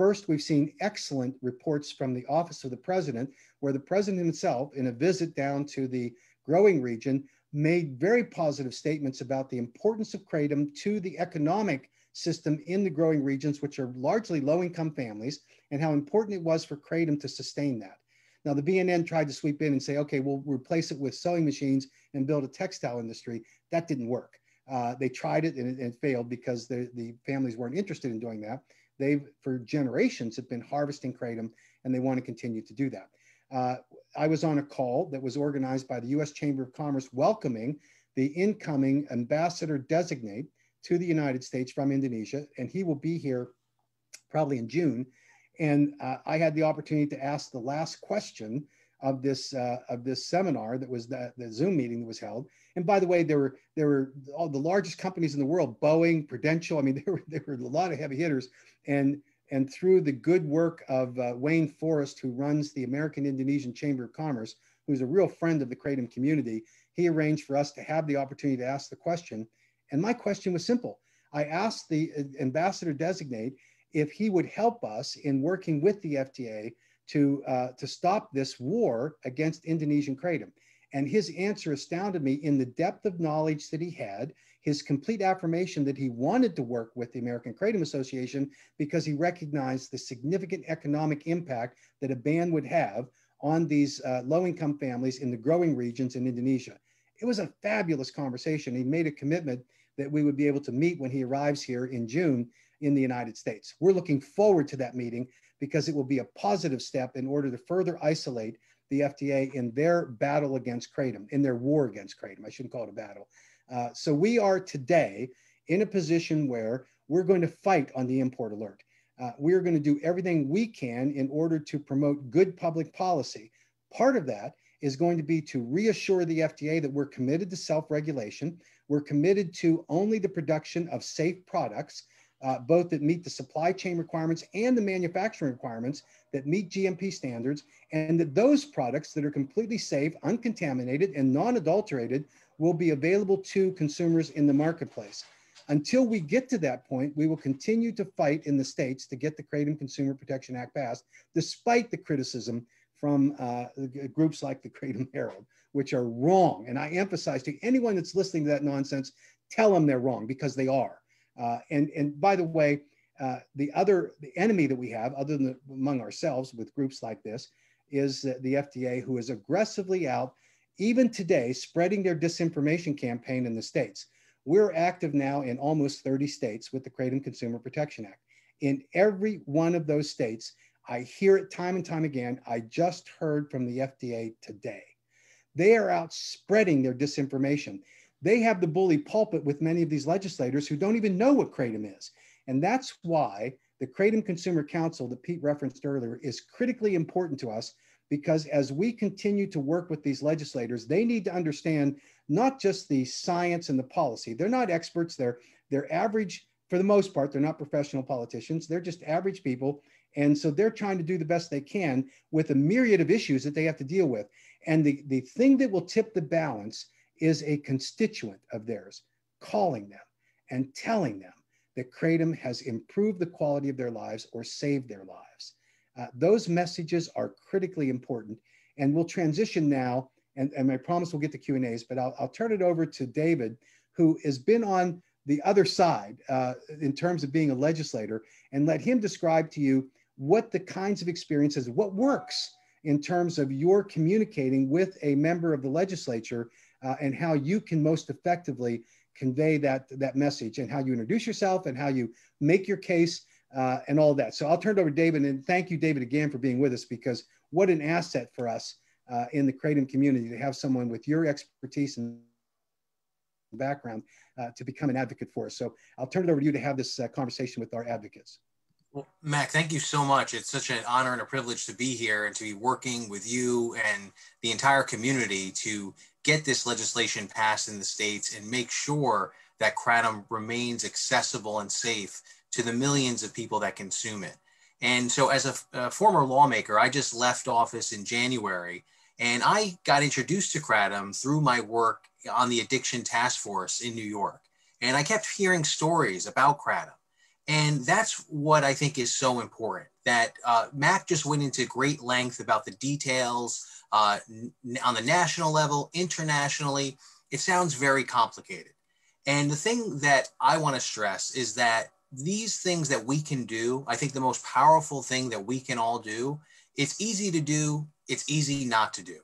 First, we've seen excellent reports from the Office of the President, where the President himself, in a visit down to the growing region, made very positive statements about the importance of kratom to the economic system in the growing regions, which are largely low income families, and how important it was for kratom to sustain that. Now, the BNN tried to sweep in and say, okay, we'll replace it with sewing machines and build a textile industry. That didn't work. Uh, they tried it and it, and failed because the, the families weren't interested in doing that. They've, for generations, have been harvesting kratom and they want to continue to do that. Uh, I was on a call that was organized by the US Chamber of Commerce welcoming the incoming ambassador designate to the United States from Indonesia, and he will be here probably in June. And uh, I had the opportunity to ask the last question of this uh, of this seminar that was the, the Zoom meeting that was held. And by the way, there were there were all the largest companies in the world, Boeing, Prudential. I mean, there were there were a lot of heavy hitters. And and through the good work of uh, Wayne Forrest, who runs the American Indonesian Chamber of Commerce, who's a real friend of the Kratom community, he arranged for us to have the opportunity to ask the question. And my question was simple. I asked the uh, ambassador designate if he would help us in working with the FDA to, uh, to stop this war against Indonesian kratom. And his answer astounded me in the depth of knowledge that he had, his complete affirmation that he wanted to work with the American Kratom Association because he recognized the significant economic impact that a ban would have on these uh, low income families in the growing regions in Indonesia. It was a fabulous conversation. He made a commitment that we would be able to meet when he arrives here in June in the United States. We're looking forward to that meeting because it will be a positive step in order to further isolate the FDA in their battle against kratom, in their war against kratom. I shouldn't call it a battle. Uh, so we are today in a position where we're going to fight on the import alert. Uh, we are going to do everything we can in order to promote good public policy. Part of that is going to be to reassure the FDA that we're committed to self regulation. We're committed to only the production of safe products uh, both that meet the supply chain requirements and the manufacturing requirements that meet GMP standards, and that those products that are completely safe, uncontaminated, and non adulterated will be available to consumers in the marketplace. Until we get to that point, we will continue to fight in the states to get the Kratom Consumer Protection Act passed, despite the criticism from uh, groups like the Kratom Herald, which are wrong. And I emphasize to anyone that's listening to that nonsense, tell them they're wrong because they are. Uh, and, and by the way, uh, the other the enemy that we have, other than among ourselves with groups like this, is the, the FDA, who is aggressively out, even today, spreading their disinformation campaign in the states. We're active now in almost 30 states with the Kratom Consumer Protection Act. In every one of those states, I hear it time and time again. I just heard from the FDA today. They are out spreading their disinformation they have the bully pulpit with many of these legislators who don't even know what kratom is. And that's why the Kratom Consumer Council that Pete referenced earlier is critically important to us because as we continue to work with these legislators, they need to understand not just the science and the policy. They're not experts, they're, they're average, for the most part, they're not professional politicians. They're just average people. And so they're trying to do the best they can with a myriad of issues that they have to deal with. And the, the thing that will tip the balance is a constituent of theirs calling them and telling them that Kratom has improved the quality of their lives or saved their lives. Uh, those messages are critically important. And we'll transition now, and, and I promise we'll get to Q&As, but I'll, I'll turn it over to David, who has been on the other side uh, in terms of being a legislator, and let him describe to you what the kinds of experiences, what works in terms of your communicating with a member of the legislature uh, and how you can most effectively convey that, that message and how you introduce yourself and how you make your case uh, and all that. So I'll turn it over to David and thank you, David, again for being with us because what an asset for us uh, in the Kratom community to have someone with your expertise and background uh, to become an advocate for us. So I'll turn it over to you to have this uh, conversation with our advocates. Well, Mac, thank you so much. It's such an honor and a privilege to be here and to be working with you and the entire community to get this legislation passed in the states and make sure that kratom remains accessible and safe to the millions of people that consume it. And so, as a, a former lawmaker, I just left office in January and I got introduced to kratom through my work on the addiction task force in New York. And I kept hearing stories about kratom. And that's what I think is so important that uh, Mac just went into great length about the details uh, on the national level, internationally. It sounds very complicated. And the thing that I want to stress is that these things that we can do, I think the most powerful thing that we can all do, it's easy to do, it's easy not to do.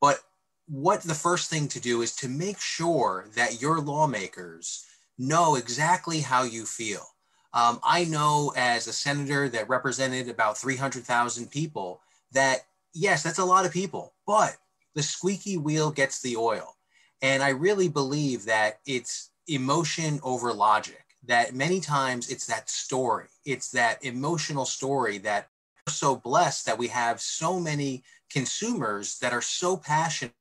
But what the first thing to do is to make sure that your lawmakers know exactly how you feel. Um, I know as a senator that represented about 300,000 people that yes, that's a lot of people, but the squeaky wheel gets the oil. And I really believe that it's emotion over logic, that many times it's that story, it's that emotional story that we're so blessed that we have so many consumers that are so passionate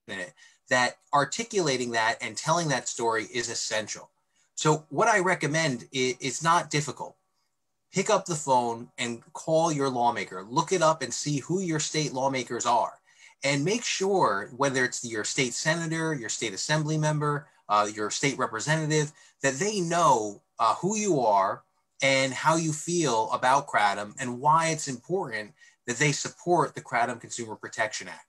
that articulating that and telling that story is essential. So, what I recommend is it's not difficult pick up the phone and call your lawmaker. Look it up and see who your state lawmakers are. And make sure, whether it's your state senator, your state assembly member, uh, your state representative, that they know uh, who you are and how you feel about Kratom and why it's important that they support the Kratom Consumer Protection Act.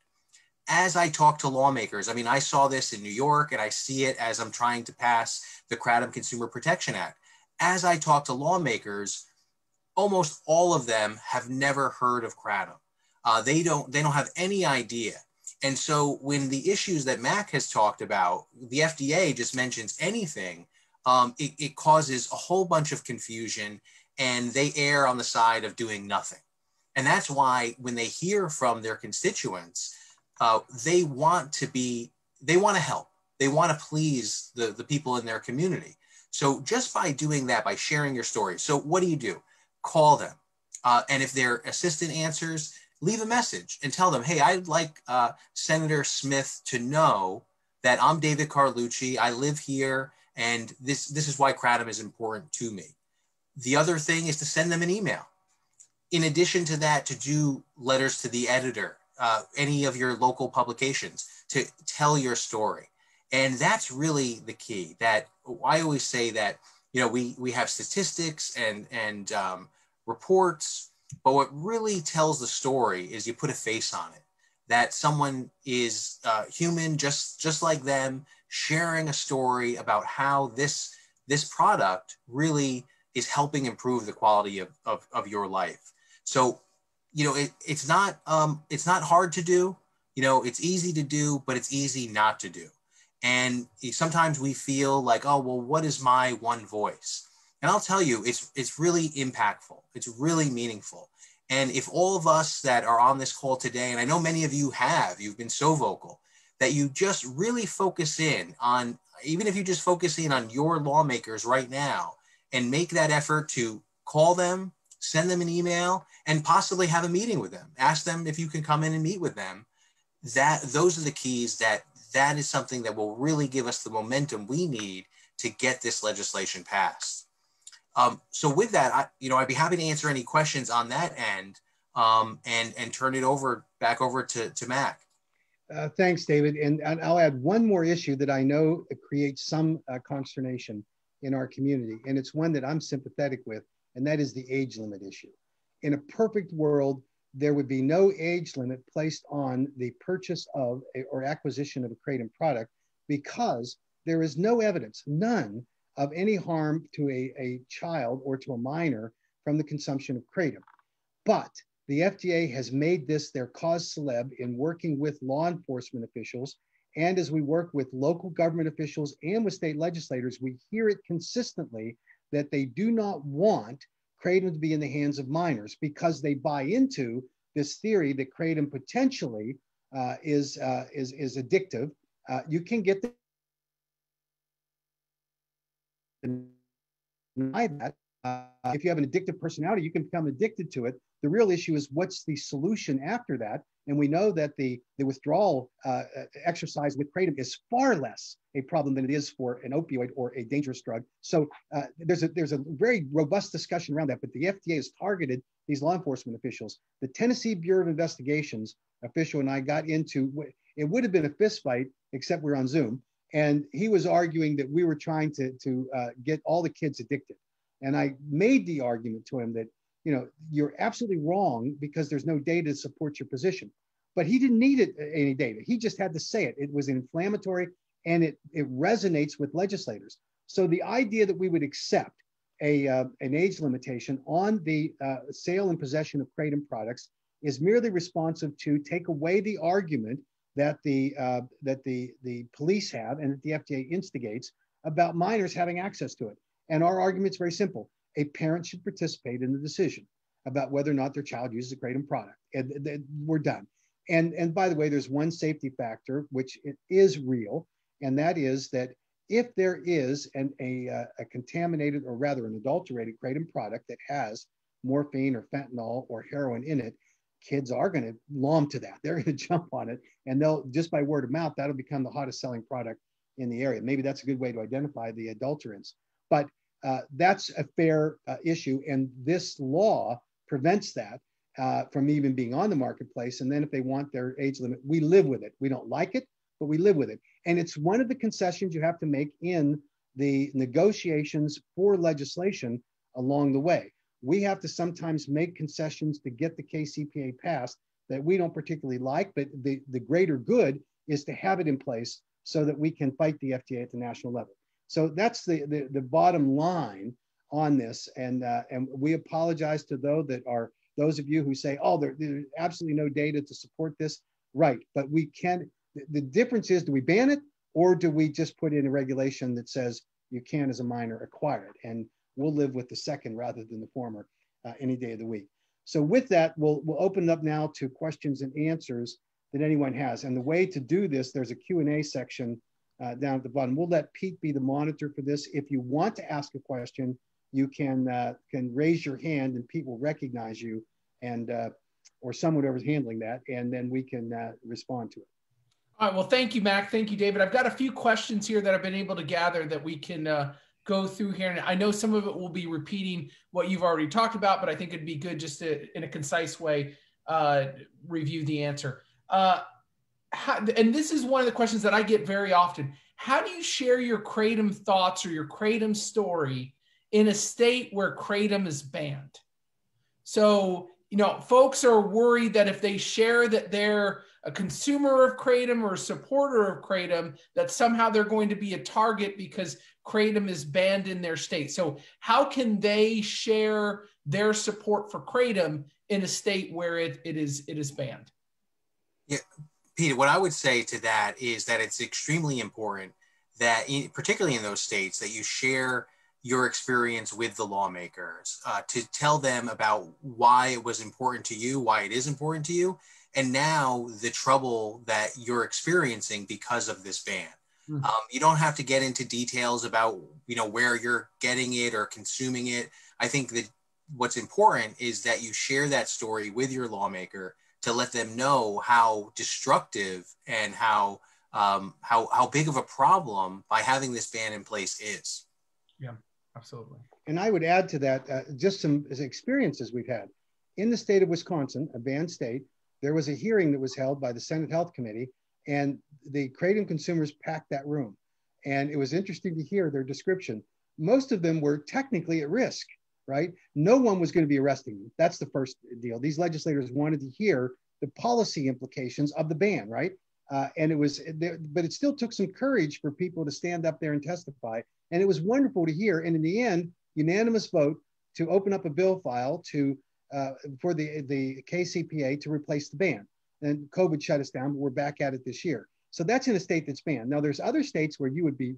As I talk to lawmakers, I mean, I saw this in New York and I see it as I'm trying to pass the Kratom Consumer Protection Act. As I talk to lawmakers, almost all of them have never heard of kratom. Uh, they don't they don't have any idea. And so when the issues that Mac has talked about, the FDA just mentions anything, um, it, it causes a whole bunch of confusion, and they err on the side of doing nothing. And that's why when they hear from their constituents, uh, they want to be they want to help. They want to please the, the people in their community. So just by doing that, by sharing your story. So what do you do? call them. Uh, and if their assistant answers, leave a message and tell them, hey, I'd like uh, Senator Smith to know that I'm David Carlucci. I live here, and this, this is why Kratom is important to me. The other thing is to send them an email. In addition to that, to do letters to the editor, uh, any of your local publications, to tell your story. And that's really the key. That I always say that you know we we have statistics and and um, reports, but what really tells the story is you put a face on it. That someone is uh, human, just just like them, sharing a story about how this this product really is helping improve the quality of, of, of your life. So, you know, it, it's not um, it's not hard to do. You know, it's easy to do, but it's easy not to do. And sometimes we feel like, oh, well, what is my one voice? And I'll tell you, it's it's really impactful. It's really meaningful. And if all of us that are on this call today, and I know many of you have, you've been so vocal, that you just really focus in on, even if you just focus in on your lawmakers right now and make that effort to call them, send them an email, and possibly have a meeting with them. Ask them if you can come in and meet with them. That those are the keys that that is something that will really give us the momentum we need to get this legislation passed. Um, so with that, I, you know, I'd be happy to answer any questions on that end um, and, and turn it over back over to, to Mac. Uh, thanks, David. And, and, I'll add one more issue that I know creates some uh, consternation in our community. And it's one that I'm sympathetic with, and that is the age limit issue. In a perfect world, there would be no age limit placed on the purchase of a, or acquisition of a Kratom product because there is no evidence, none, of any harm to a, a child or to a minor from the consumption of Kratom. But the FDA has made this their cause celeb in working with law enforcement officials. And as we work with local government officials and with state legislators, we hear it consistently that they do not want kratom to be in the hands of minors because they buy into this theory that kratom potentially uh, is, uh, is, is addictive. Uh, you can get the deny that. Uh, if you have an addictive personality, you can become addicted to it. The real issue is what's the solution after that? And we know that the, the withdrawal uh, exercise with kratom is far less a problem than it is for an opioid or a dangerous drug. So uh, there's, a, there's a very robust discussion around that, but the FDA has targeted these law enforcement officials. The Tennessee Bureau of Investigations official and I got into, it would have been a fist fight, except we're on Zoom. And he was arguing that we were trying to, to uh, get all the kids addicted. And I made the argument to him that you know, you're absolutely wrong because there's no data to support your position. But he didn't need it, any data. He just had to say it. It was inflammatory and it, it resonates with legislators. So the idea that we would accept a, uh, an age limitation on the uh, sale and possession of kratom products is merely responsive to take away the argument that the, uh, that the, the police have and that the FDA instigates about minors having access to it. And our argument is very simple a parent should participate in the decision about whether or not their child uses a kratom product. And, we're done. And, and by the way, there's one safety factor, which is real, and that is that if there is an, a, uh, a contaminated or rather an adulterated kratom product that has morphine or fentanyl or heroin in it, kids are going to lom to that. They're going to jump on it, and they'll just by word of mouth that'll become the hottest selling product in the area. Maybe that's a good way to identify the adulterants. But uh, that's a fair uh, issue. And this law prevents that uh, from even being on the marketplace. And then if they want their age limit, we live with it. We don't like it, but we live with it. And it's one of the concessions you have to make in the negotiations for legislation along the way. We have to sometimes make concessions to get the KCPA passed that we don't particularly like, but the, the greater good is to have it in place so that we can fight the FDA at the national level. So that's the, the, the bottom line on this. And, uh, and we apologize to those that are those of you who say, oh, there, there's absolutely no data to support this. Right. But we can, the difference is do we ban it or do we just put in a regulation that says you can as a minor acquire it? And we'll live with the second rather than the former uh, any day of the week. So with that, we'll, we'll open up now to questions and answers that anyone has. And the way to do this, there's a Q&A section uh, down at the bottom. We'll let Pete be the monitor for this. If you want to ask a question, you can uh, can raise your hand and Pete will recognize you and uh, or someone whoever's handling that, and then we can uh, respond to it. All right. Well, thank you, Mac. Thank you, David. I've got a few questions here that I've been able to gather that we can uh, go through here. And I know some of it will be repeating what you've already talked about, but I think it'd be good just to, in a concise way, uh, review the answer. Uh, how, and this is one of the questions that I get very often. How do you share your kratom thoughts or your kratom story in a state where kratom is banned? So, you know, folks are worried that if they share that they're a consumer of kratom or a supporter of kratom, that somehow they're going to be a target because kratom is banned in their state. So, how can they share their support for kratom in a state where it, it is it is banned? Yeah, Peter, what I would say to that is that it's extremely important that, in, particularly in those states, that you share your experience with the lawmakers uh, to tell them about why it was important to you, why it is important to you, and now the trouble that you're experiencing because of this ban. Mm-hmm. Um, you don't have to get into details about you know where you're getting it or consuming it. I think that what's important is that you share that story with your lawmaker to let them know how destructive and how um, how how big of a problem by having this ban in place is. Yeah. Absolutely. And I would add to that uh, just some experiences we've had. In the state of Wisconsin, a banned state, there was a hearing that was held by the Senate Health Committee, and the Kratom consumers packed that room. And it was interesting to hear their description. Most of them were technically at risk, right? No one was going to be arresting them. That's the first deal. These legislators wanted to hear the policy implications of the ban, right? Uh, and it was, but it still took some courage for people to stand up there and testify. And it was wonderful to hear. And in the end, unanimous vote to open up a bill file to uh, for the the KCPA to replace the ban. And COVID shut us down, but we're back at it this year. So that's in a state that's banned. Now there's other states where you would be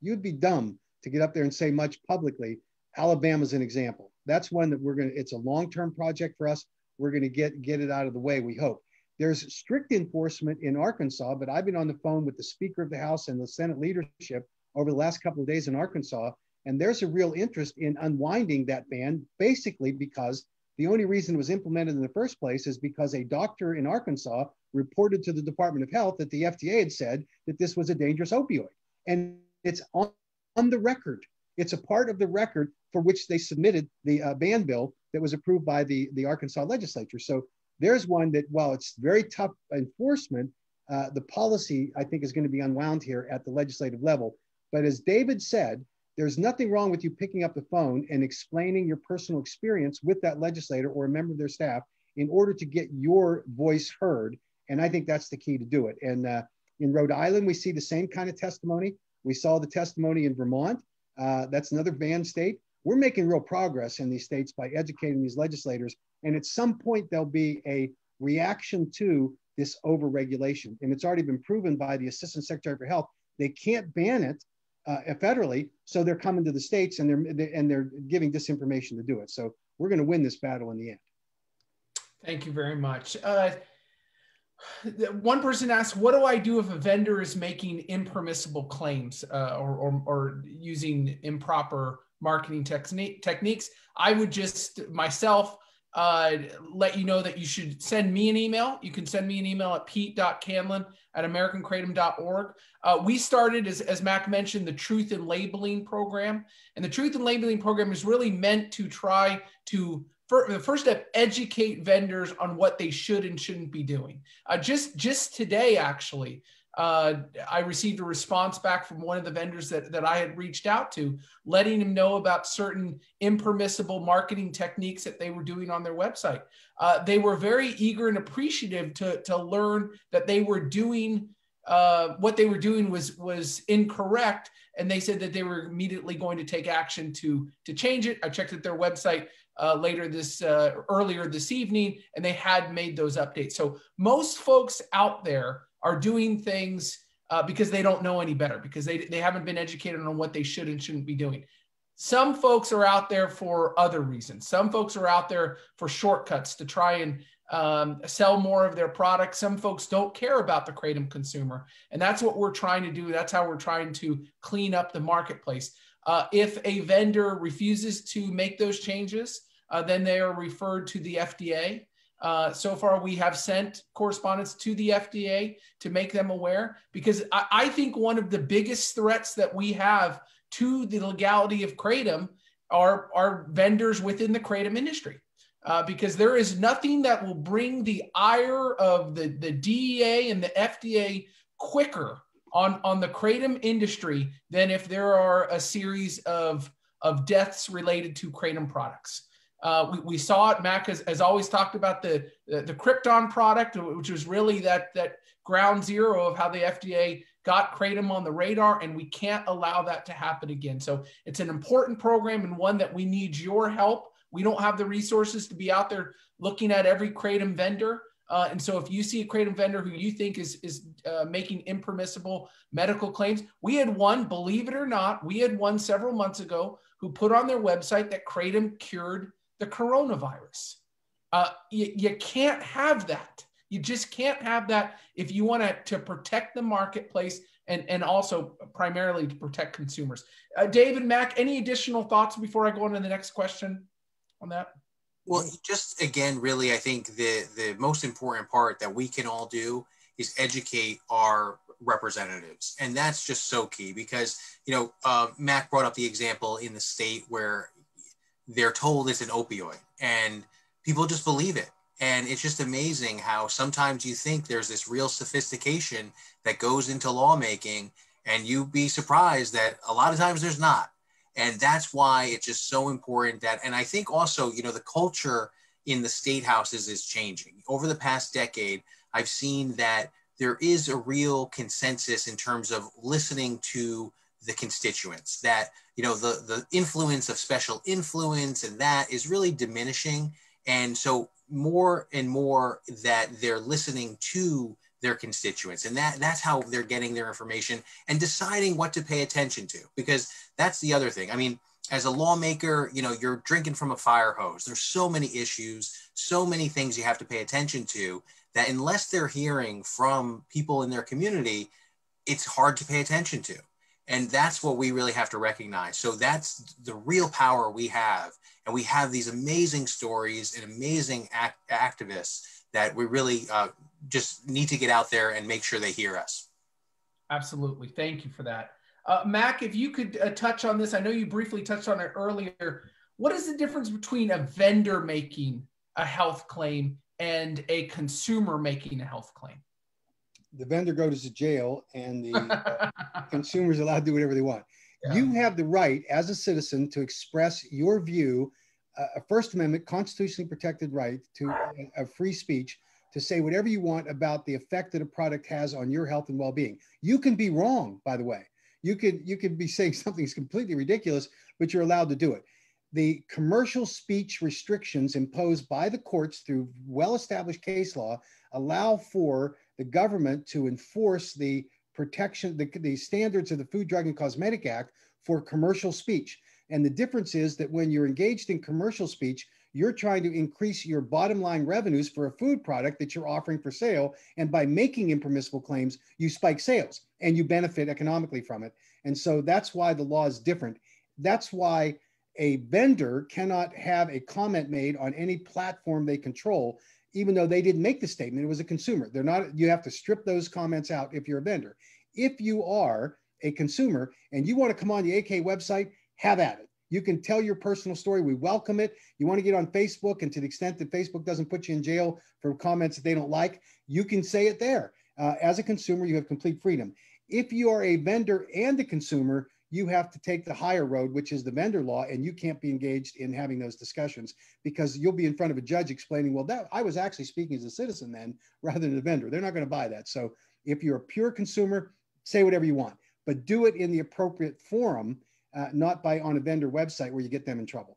you'd be dumb to get up there and say much publicly. Alabama's an example. That's one that we're going to. It's a long-term project for us. We're going to get get it out of the way. We hope. There's strict enforcement in Arkansas, but I've been on the phone with the Speaker of the House and the Senate leadership over the last couple of days in Arkansas, and there's a real interest in unwinding that ban, basically because the only reason it was implemented in the first place is because a doctor in Arkansas reported to the Department of Health that the FDA had said that this was a dangerous opioid. And it's on, on the record. It's a part of the record for which they submitted the uh, ban bill that was approved by the, the Arkansas legislature. So there's one that, while it's very tough enforcement, uh, the policy, I think, is going to be unwound here at the legislative level. But as David said, there's nothing wrong with you picking up the phone and explaining your personal experience with that legislator or a member of their staff in order to get your voice heard. And I think that's the key to do it. And uh, in Rhode Island, we see the same kind of testimony. We saw the testimony in Vermont. Uh, that's another banned state. We're making real progress in these states by educating these legislators and at some point, there'll be a reaction to this overregulation. And it's already been proven by the Assistant Secretary for Health. They can't ban it uh, federally, so they're coming to the states and they're and they're giving disinformation to do it. So we're going to win this battle in the end. Thank you very much. Uh, one person asked, "What do I do if a vendor is making impermissible claims uh, or, or, or, using improper marketing technique, techniques?" I would just myself uh, let you know that you should send me an email. You can send me an email at pete.candland at americankratom.org. Uh, we started, as, as Mac mentioned, the Truth in Labeling program. And the Truth in Labeling program is really meant to try to the first step educate vendors on what they should and shouldn't be doing uh, just just today actually uh, I received a response back from one of the vendors that, that I had reached out to, letting them know about certain impermissible marketing techniques that they were doing on their website. Uh, they were very eager and appreciative to, to learn that they were doing uh, what they were doing was was incorrect, and they said that they were immediately going to take action to to change it. I checked at their website uh, later this uh, earlier this evening, and they had made those updates. So most folks out there are doing things uh, because they don't know any better, because they, they haven't been educated on what they should and shouldn't be doing. Some folks are out there for other reasons. Some folks are out there for shortcuts to try and um, sell more of their products. Some folks don't care about the Kratom consumer. And that's what we're trying to do. That's how we're trying to clean up the marketplace. Uh, if a vendor refuses to make those changes, uh, then they are referred to the FDA. Uh, so far, we have sent correspondence to the FDA to make them aware because I, I, think one of the biggest threats that we have to the legality of kratom are, are vendors within the kratom industry. Uh, because there is nothing that will bring the ire of the, the DEA and the FDA quicker on, on the kratom industry than if there are a series of, of deaths related to kratom products. Uh, we, we, saw it. Mac has, has always talked about the, the, the Krypton product, which was really that that ground zero of how the FDA got kratom on the radar, and we can't allow that to happen again. So it's an important program and one that we need your help. We don't have the resources to be out there looking at every kratom vendor. Uh, and so if you see a kratom vendor who you think is, is uh, making impermissible medical claims, we had one, believe it or not, we had one several months ago who put on their website that kratom cured the coronavirus. Uh, you, you can't have that. You just can't have that if you want to, to protect the marketplace and, and also primarily to protect consumers. Uh, David Mac, any additional thoughts before I go on to the next question on that? Well, just again, really, I think the the most important part that we can all do is educate our representatives. And that's just so key because, you know, uh, Mac brought up the example in the state where they're told it's an opioid and people just believe it. And it's just amazing how sometimes you think there's this real sophistication that goes into lawmaking, and you'd be surprised that a lot of times there's not. And that's why it's just so important that, and I think also, you know, the culture in the state houses is changing. Over the past decade, I've seen that there is a real consensus in terms of listening to the constituents that you know the the influence of special influence and that is really diminishing. And so more and more that they're listening to their constituents and that that's how they're getting their information and deciding what to pay attention to because that's the other thing. I mean as a lawmaker you know you're drinking from a fire hose. There's so many issues so many things you have to pay attention to that unless they're hearing from people in their community it's hard to pay attention to and that's what we really have to recognize. So that's the real power we have. And we have these amazing stories and amazing act- activists that we really uh, just need to get out there and make sure they hear us. Absolutely. Thank you for that. Uh, mac if you could uh, touch on this i know you briefly touched on it earlier. What is the difference between a vendor making a health claim and a consumer making a health claim the vendor goes to jail and the consumer's allowed to do whatever they want. Yeah. You have the right as a citizen to express your view, uh, a First Amendment constitutionally protected right to a, a free speech to say whatever you want about the effect that a product has on your health and well-being. You can be wrong, by the way. You could you could be saying something's completely ridiculous, but you're allowed to do it. The commercial speech restrictions imposed by the courts through well-established case law allow for the government to enforce the protection, the, the standards of the Food, Drug, and Cosmetic Act for commercial speech. And the difference is that when you're engaged in commercial speech, you're trying to increase your bottom line revenues for a food product that you're offering for sale. And by making impermissible claims, you spike sales and you benefit economically from it. And so that's why the law is different. That's why a vendor cannot have a comment made on any platform they control even though they didn't make the statement, it was a consumer. They're not, you have to strip those comments out if you're a vendor. If you are a consumer and you want to come on the AK website, have at it. You can tell your personal story. We welcome it. You want to get on Facebook, and to the extent that Facebook doesn't put you in jail for comments that they don't like, you can say it there. Uh, as a consumer, you have complete freedom. If you are a vendor and a consumer, you have to take the higher road, which is the vendor law, and you can't be engaged in having those discussions because you'll be in front of a judge explaining, well, that I was actually speaking as a citizen then rather than a vendor. They're not going to buy that. So if you're a pure consumer, say whatever you want, but do it in the appropriate forum, uh, not by on a vendor website where you get them in trouble.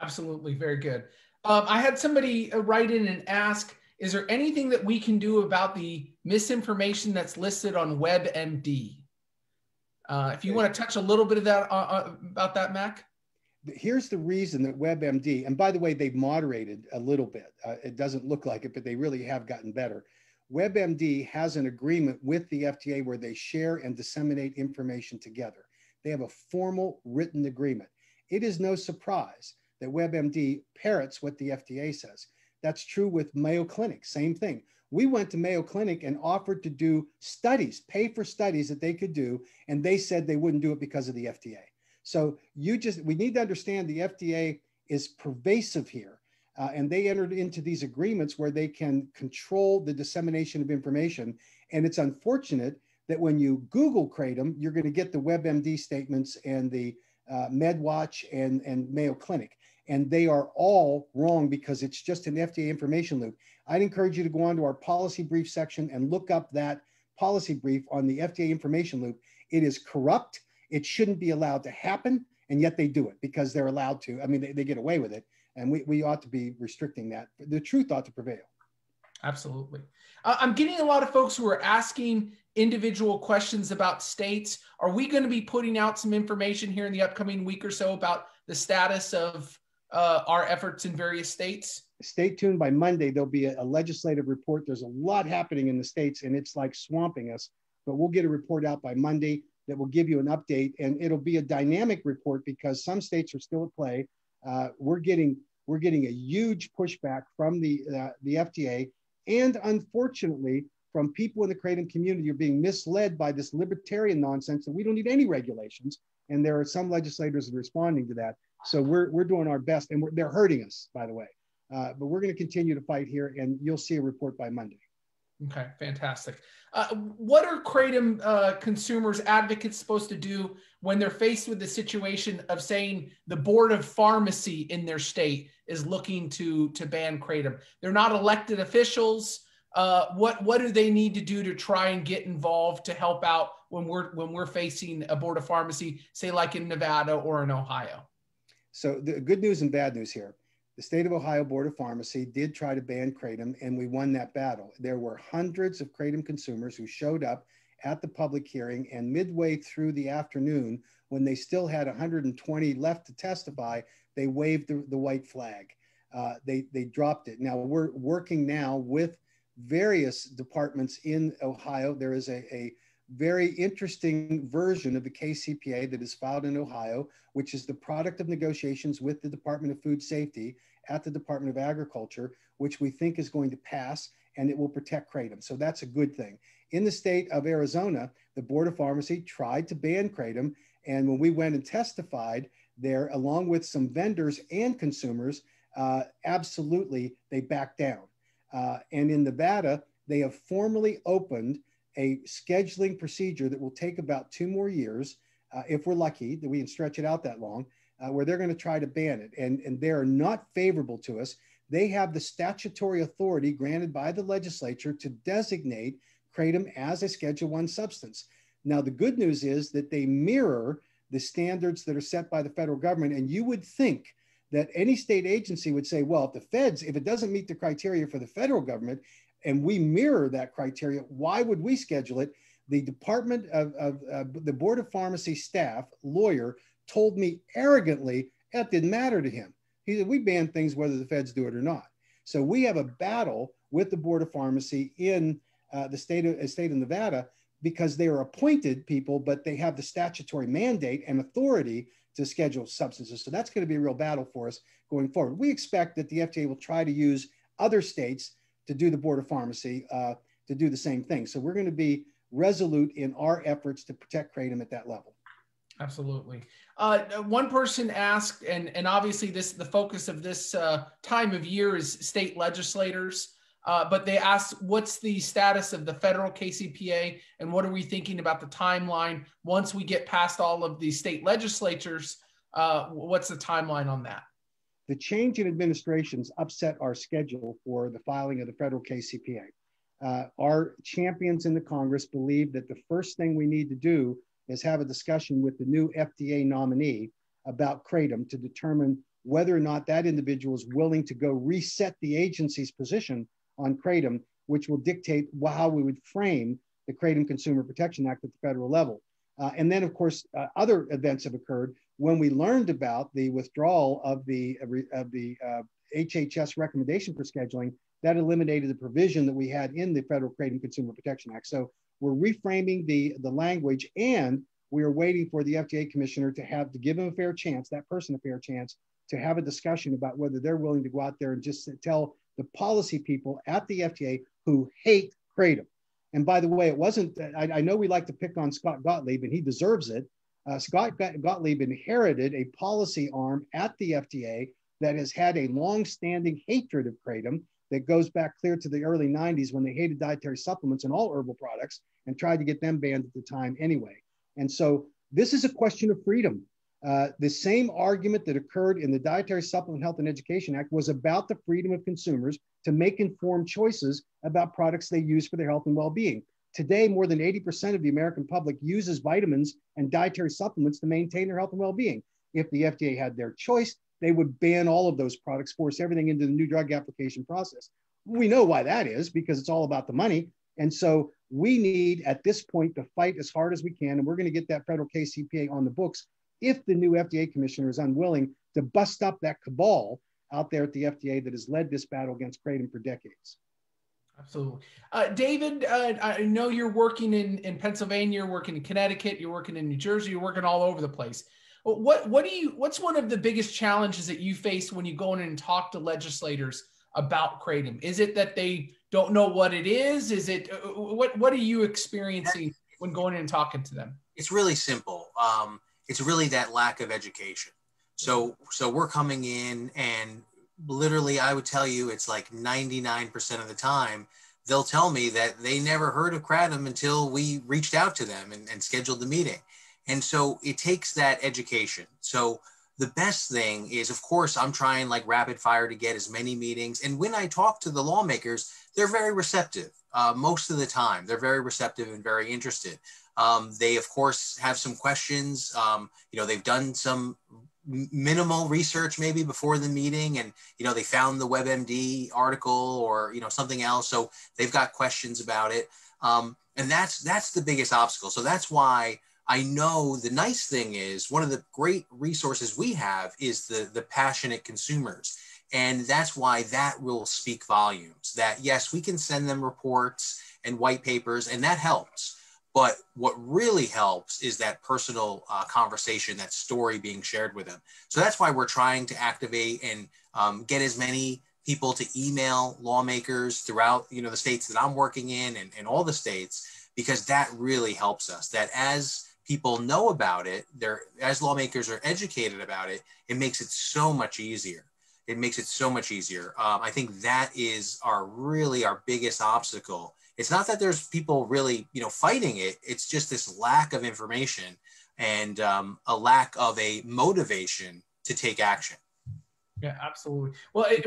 Absolutely, very good. Um, I had somebody uh, write in and ask, is there anything that we can do about the misinformation that's listed on WebMD? Uh, if you want to touch a little bit of that uh, uh, about that, Mac. Here's the reason that WebMD, and by the way, they've moderated a little bit. Uh, it doesn't look like it, but they really have gotten better. WebMD has an agreement with the FDA where they share and disseminate information together. They have a formal written agreement. It is no surprise that WebMD parrots what the FDA says. That's true with Mayo Clinic, same thing. We went to Mayo Clinic and offered to do studies, pay for studies that they could do, and they said they wouldn't do it because of the FDA. So you just, we need to understand the FDA is pervasive here. Uh, and they entered into these agreements where they can control the dissemination of information. And it's unfortunate that when you Google Kratom, you're going to get the WebMD statements and the uh, MedWatch and, and Mayo Clinic. And they are all wrong because it's just an FDA information loop. I'd encourage you to go on to our policy brief section and look up that policy brief on the FDA information loop. It is corrupt. It shouldn't be allowed to happen. And yet they do it because they're allowed to. I mean, they, they get away with it. And we, we ought to be restricting that. The truth ought to prevail. Absolutely. Uh, I'm getting a lot of folks who are asking individual questions about states. Are we going to be putting out some information here in the upcoming week or so about the status of uh, our efforts in various states? Stay tuned. By Monday, there'll be a, a, legislative report. There's a lot happening in the states, and it's like swamping us. But we'll get a report out by Monday that will give you an update, and it'll be a dynamic report because some states are still at play. Uh, we're getting we're getting a huge pushback from the uh, the FDA, and unfortunately, from people in the kratom community are being misled by this libertarian nonsense that we don't need any regulations. And there are some legislators responding to that. So we're, we're doing our best and they're hurting us, by the way. Uh, but we're going to continue to fight here and you'll see a report by Monday. Okay, fantastic. Uh, what are Kratom uh, consumers advocates supposed to do when they're faced with the situation of saying the board of pharmacy in their state is looking to to ban Kratom? They're not elected officials. Uh, what what do they need to do to try and get involved to help out when we're when we're facing a board of pharmacy, say like in Nevada or in Ohio? So the good news and bad news here. The state of Ohio Board of Pharmacy did try to ban Kratom, and we won that battle. There were hundreds of Kratom consumers who showed up at the public hearing, and midway through the afternoon, when they still had 120 left to testify, they waved the, the white flag. Uh, they, they dropped it. Now we're working now with various departments in Ohio. There is a, a very interesting version of the KCPA that is filed in Ohio, which is the product of negotiations with the Department of Food Safety at the Department of Agriculture, which we think is going to pass and it will protect kratom. So that's a good thing. In the state of Arizona, the Board of Pharmacy tried to ban kratom. And when we went and testified there, along with some vendors and consumers, uh, absolutely they backed down. Uh, and in Nevada, they have formally opened a scheduling procedure that will take about two more years, uh, if we're lucky that we can stretch it out that long, uh, where they're going to try to ban it. And, and they're not favorable to us. They have the statutory authority granted by the legislature to designate kratom as a Schedule One substance. Now, the good news is that they mirror the standards that are set by the federal government. And you would think that any state agency would say, well, if the feds, if it doesn't meet the criteria for the federal government, and we mirror that criteria, why would we schedule it? The Department of, of uh, the Board of Pharmacy staff lawyer told me arrogantly that didn't matter to him. He said, we ban things whether the feds do it or not. So we have a battle with the Board of Pharmacy in uh, the state of, state of Nevada because they are appointed people, but they have the statutory mandate and authority to schedule substances. So that's going to be a real battle for us going forward. We expect that the FDA will try to use other states to do the Board of Pharmacy uh, to do the same thing. So we're going to be resolute in our efforts to protect kratom at that level. Absolutely. Uh, one person asked, and, and obviously this the focus of this uh, time of year is state legislators. Uh, but they asked, what's the status of the federal KCPA, and what are we thinking about the timeline once we get past all of the state legislatures? Uh, what's the timeline on that? The change in administrations upset our schedule for the filing of the federal KCPA. Uh, our champions in the Congress believe that the first thing we need to do is have a discussion with the new FDA nominee about Kratom to determine whether or not that individual is willing to go reset the agency's position on Kratom, which will dictate how we would frame the Kratom Consumer Protection Act at the federal level. Uh, and then, of course, uh, other events have occurred when we learned about the withdrawal of the, of the uh, HHS recommendation for scheduling, that eliminated the provision that we had in the Federal Trade and Consumer Protection Act. So we're reframing the, the language and we are waiting for the FDA commissioner to have to give him a fair chance, that person a fair chance, to have a discussion about whether they're willing to go out there and just tell the policy people at the FDA who hate Kratom. And by the way, it wasn't, I, I know we like to pick on Scott Gottlieb and he deserves it. Uh, Scott Gottlieb inherited a policy arm at the FDA that has had a long-standing hatred of kratom that goes back clear to the early 90s when they hated dietary supplements and all herbal products and tried to get them banned at the time anyway. And so this is a question of freedom. Uh, the same argument that occurred in the Dietary Supplement Health and Education Act was about the freedom of consumers to make informed choices about products they use for their health and well-being. Today, more than 80% of the American public uses vitamins and dietary supplements to maintain their health and well being. If the FDA had their choice, they would ban all of those products, force everything into the new drug application process. We know why that is because it's all about the money. And so we need at this point to fight as hard as we can. And we're going to get that federal KCPA on the books if the new FDA commissioner is unwilling to bust up that cabal out there at the FDA that has led this battle against kratom for decades. Absolutely. Uh, David, uh, I know you're working in, in Pennsylvania, you're working in Connecticut, you're working in New Jersey, you're working all over the place. What, what do you, what's one of the biggest challenges that you face when you go in and talk to legislators about Kratom? Is it that they don't know what it is? Is it uh, what what are you experiencing when going in and talking to them? It's really simple. Um, it's really that lack of education. So so we're coming in and literally I would tell you it's like 99% of the time they'll tell me that they never heard of Kratom until we reached out to them and, and scheduled the meeting. And so it takes that education. So the best thing is, of course, I'm trying like rapid fire to get as many meetings. And when I talk to the lawmakers, they're very receptive uh, most of the time. They're very receptive and very interested. Um, they, of course, have some questions. Um, you know, they've done some minimal research maybe before the meeting and you know they found the webmd article or you know something else so they've got questions about it um, and that's that's the biggest obstacle so that's why I know the nice thing is one of the great resources we have is the, the passionate consumers. And that's why that will speak volumes that yes, we can send them reports and white papers, and that helps. But what really helps is that personal uh, conversation, that story being shared with them. So that's why we're trying to activate and um, get as many people to email lawmakers throughout you know the states that I'm working in and, and all the states because that really helps us. That as people know about it, they're as lawmakers are educated about it, it makes it so much easier. It makes it so much easier. Um, I think that is our really our biggest obstacle. It's not that there's people really you know fighting it. It's just this lack of information and um, a lack of a motivation to take action. Yeah, absolutely. Well, it,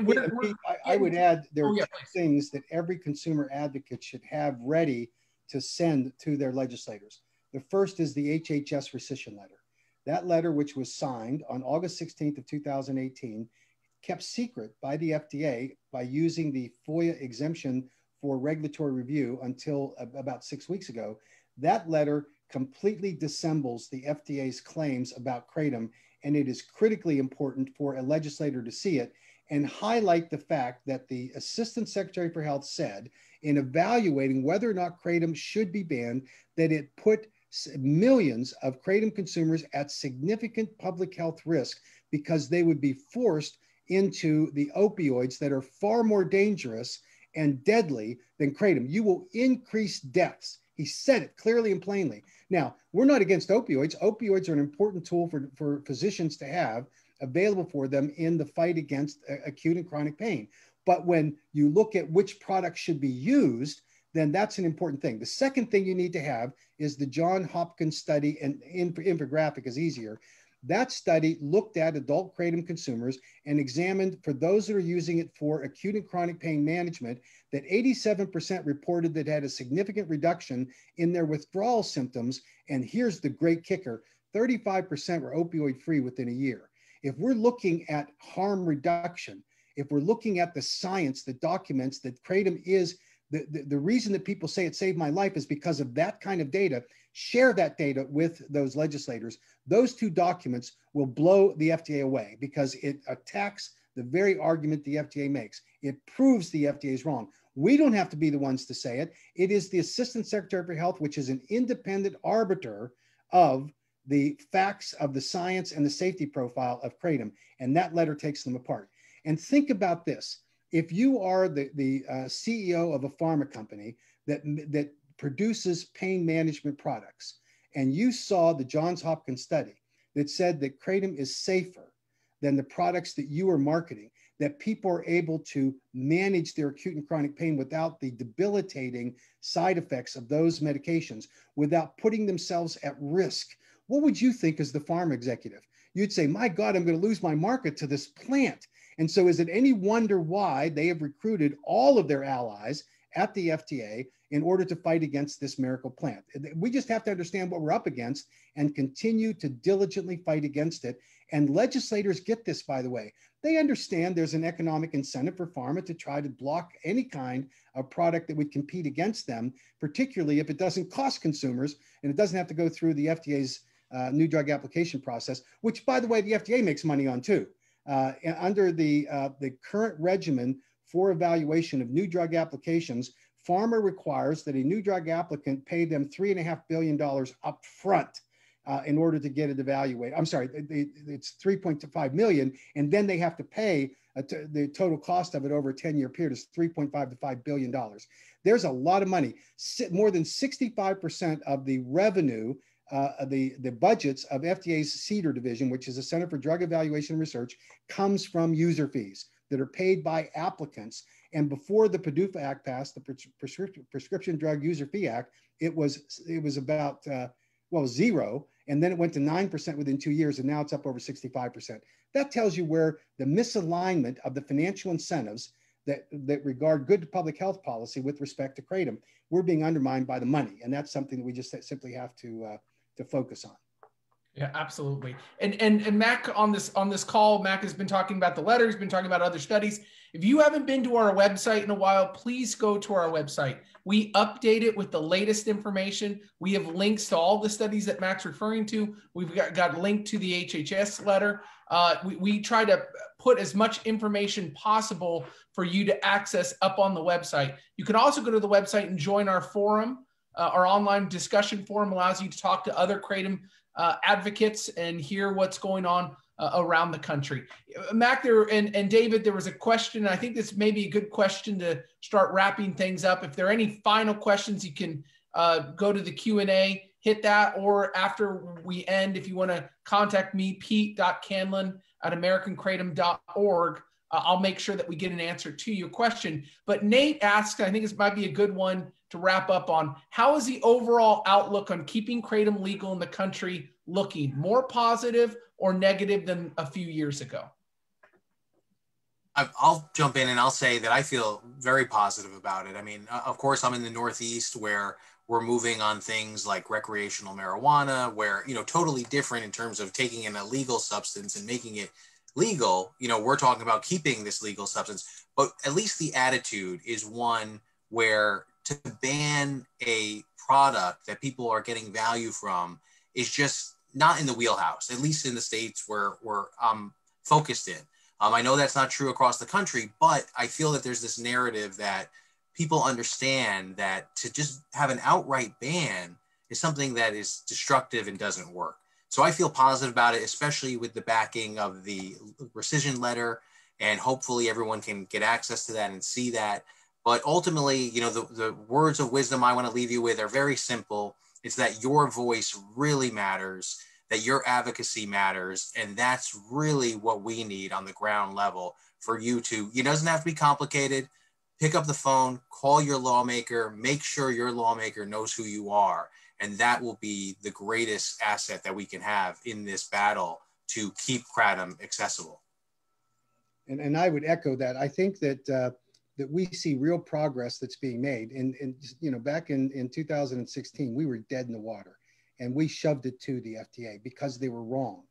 I, I, would add there oh, are yeah, things that every consumer advocate should have ready to send to their legislators. The first is the HHS rescission letter. That letter, which was signed on August 16th of 2018, kept secret by the FDA by using the FOIA exemption for regulatory review until about six weeks ago. That letter completely dissembles the FDA's claims about kratom, and it is critically important for a legislator to see it and highlight the fact that the Assistant Secretary for Health said in evaluating whether or not kratom should be banned, that it put millions of kratom consumers at significant public health risk because they would be forced into the opioids that are far more dangerous and deadly than kratom. You will increase deaths. He said it clearly and plainly. Now, we're not against opioids. Opioids are an important tool for, for physicians to have available for them in the fight against uh, acute and chronic pain. But when you look at which products should be used, then that's an important thing. The second thing you need to have is the John Hopkins study, and infographic is easier. That study looked at adult kratom consumers and examined for those that are using it for acute and chronic pain management that 87% reported that had a significant reduction in their withdrawal symptoms. And here's the great kicker 35% were opioid free within a year. If we're looking at harm reduction, if we're looking at the science that documents that kratom is the, the, the reason that people say it saved my life is because of that kind of data. Share that data with those legislators. Those two documents will blow the FDA away because it attacks the very argument the FDA makes. It proves the FDA is wrong. We don't have to be the ones to say it. It is the Assistant Secretary for Health, which is an independent arbiter of the facts of the science and the safety profile of kratom. And that letter takes them apart. And think about this if you are the, the uh, CEO of a pharma company that, that produces pain management products, and you saw the Johns Hopkins study that said that kratom is safer than the products that you are marketing, that people are able to manage their acute and chronic pain without the debilitating side effects of those medications, without putting themselves at risk, what would you think as the pharma executive? You'd say, My God, I'm going to lose my market to this plant. And so, is it any wonder why they have recruited all of their allies at the FDA in order to fight against this miracle plant? We just have to understand what we're up against and continue to diligently fight against it. And legislators get this, by the way. They understand there's an economic incentive for pharma to try to block any kind of product that would compete against them, particularly if it doesn't cost consumers and it doesn't have to go through the FDA's uh, new drug application process, which, by the way, the FDA makes money on too. Uh, under the, uh, the current regimen for evaluation of new drug applications, pharma requires that a new drug applicant pay them $3.5 billion upfront uh, in order to get it evaluated. I'm sorry, it's 3.5 million, and then they have to pay the total cost of it over a 10 year period is 3.5 to 5 billion dollars. There's a lot of money. More than 65% of the revenue, uh, the, the budgets of FDA's CDER division, which is the Center for Drug Evaluation and Research, comes from user fees that are paid by applicants. And before the PDUFA Act passed, the Prescription, Prescription Drug User Fee Act, it was it was about uh, well zero, and then it went to nine percent within two years, and now it's up over sixty-five percent. That tells you where the misalignment of the financial incentives that, that regard good public health policy with respect to kratom, we're being undermined by the money. And that's something that we just simply have to, uh, to focus on. Yeah, absolutely. And, and and Mac on this on this call, Mac has been talking about the letter. He's been talking about other studies. If you haven't been to our website in a while, please go to our website. We update it with the latest information. We have links to all the studies that Mac's referring to. We've got, got linked to the HHS letter. Uh, we, we try to put as much information possible for you to access up on the website. You can also go to the website and join our forum. Uh, our online discussion forum allows you to talk to other Kratom uh, advocates and hear what's going on uh, around the country. Mac, there and, and David, there was a question. I think this may be a good question to start wrapping things up. If there are any final questions, you can uh, go to the Q and A hit that. Or after we end, if you want to contact me, pete.candland at americankratom.org, uh, I'll make sure that we get an answer to your question. But Nate asked, I think this might be a good one to wrap up on. How is the overall outlook on keeping kratom legal in the country looking? More positive or negative than a few years ago? I'll jump in and I'll say that I feel very positive about it. I mean, uh, of course, I'm in the Northeast where we're moving on things like recreational marijuana where you know totally different in terms of taking an illegal substance and making it legal you know we're talking about keeping this legal substance but at least the attitude is one where to ban a product that people are getting value from is just not in the wheelhouse at least in the states where we're um, focused in um, i know that's not true across the country but i feel that there's this narrative that people understand that to just have an outright ban is something that is destructive and doesn't work. So I feel positive about it, especially with the backing of the rescission letter. And hopefully everyone can get access to that and see that. But ultimately, you know, the, the words of wisdom I want to leave you with are very simple. It's that your voice really matters, that your advocacy matters. And that's really what we need on the ground level for you to, it doesn't have to be complicated pick up the phone, call your lawmaker, make sure your lawmaker knows who you are. And that will be the greatest asset that we can have in this battle to keep Kratom accessible. And, and I would echo that. I think that uh, that we see real progress that's being made. And, and you know, back in, in 2016, we were dead in the water and we shoved it to the FDA because they were wrong.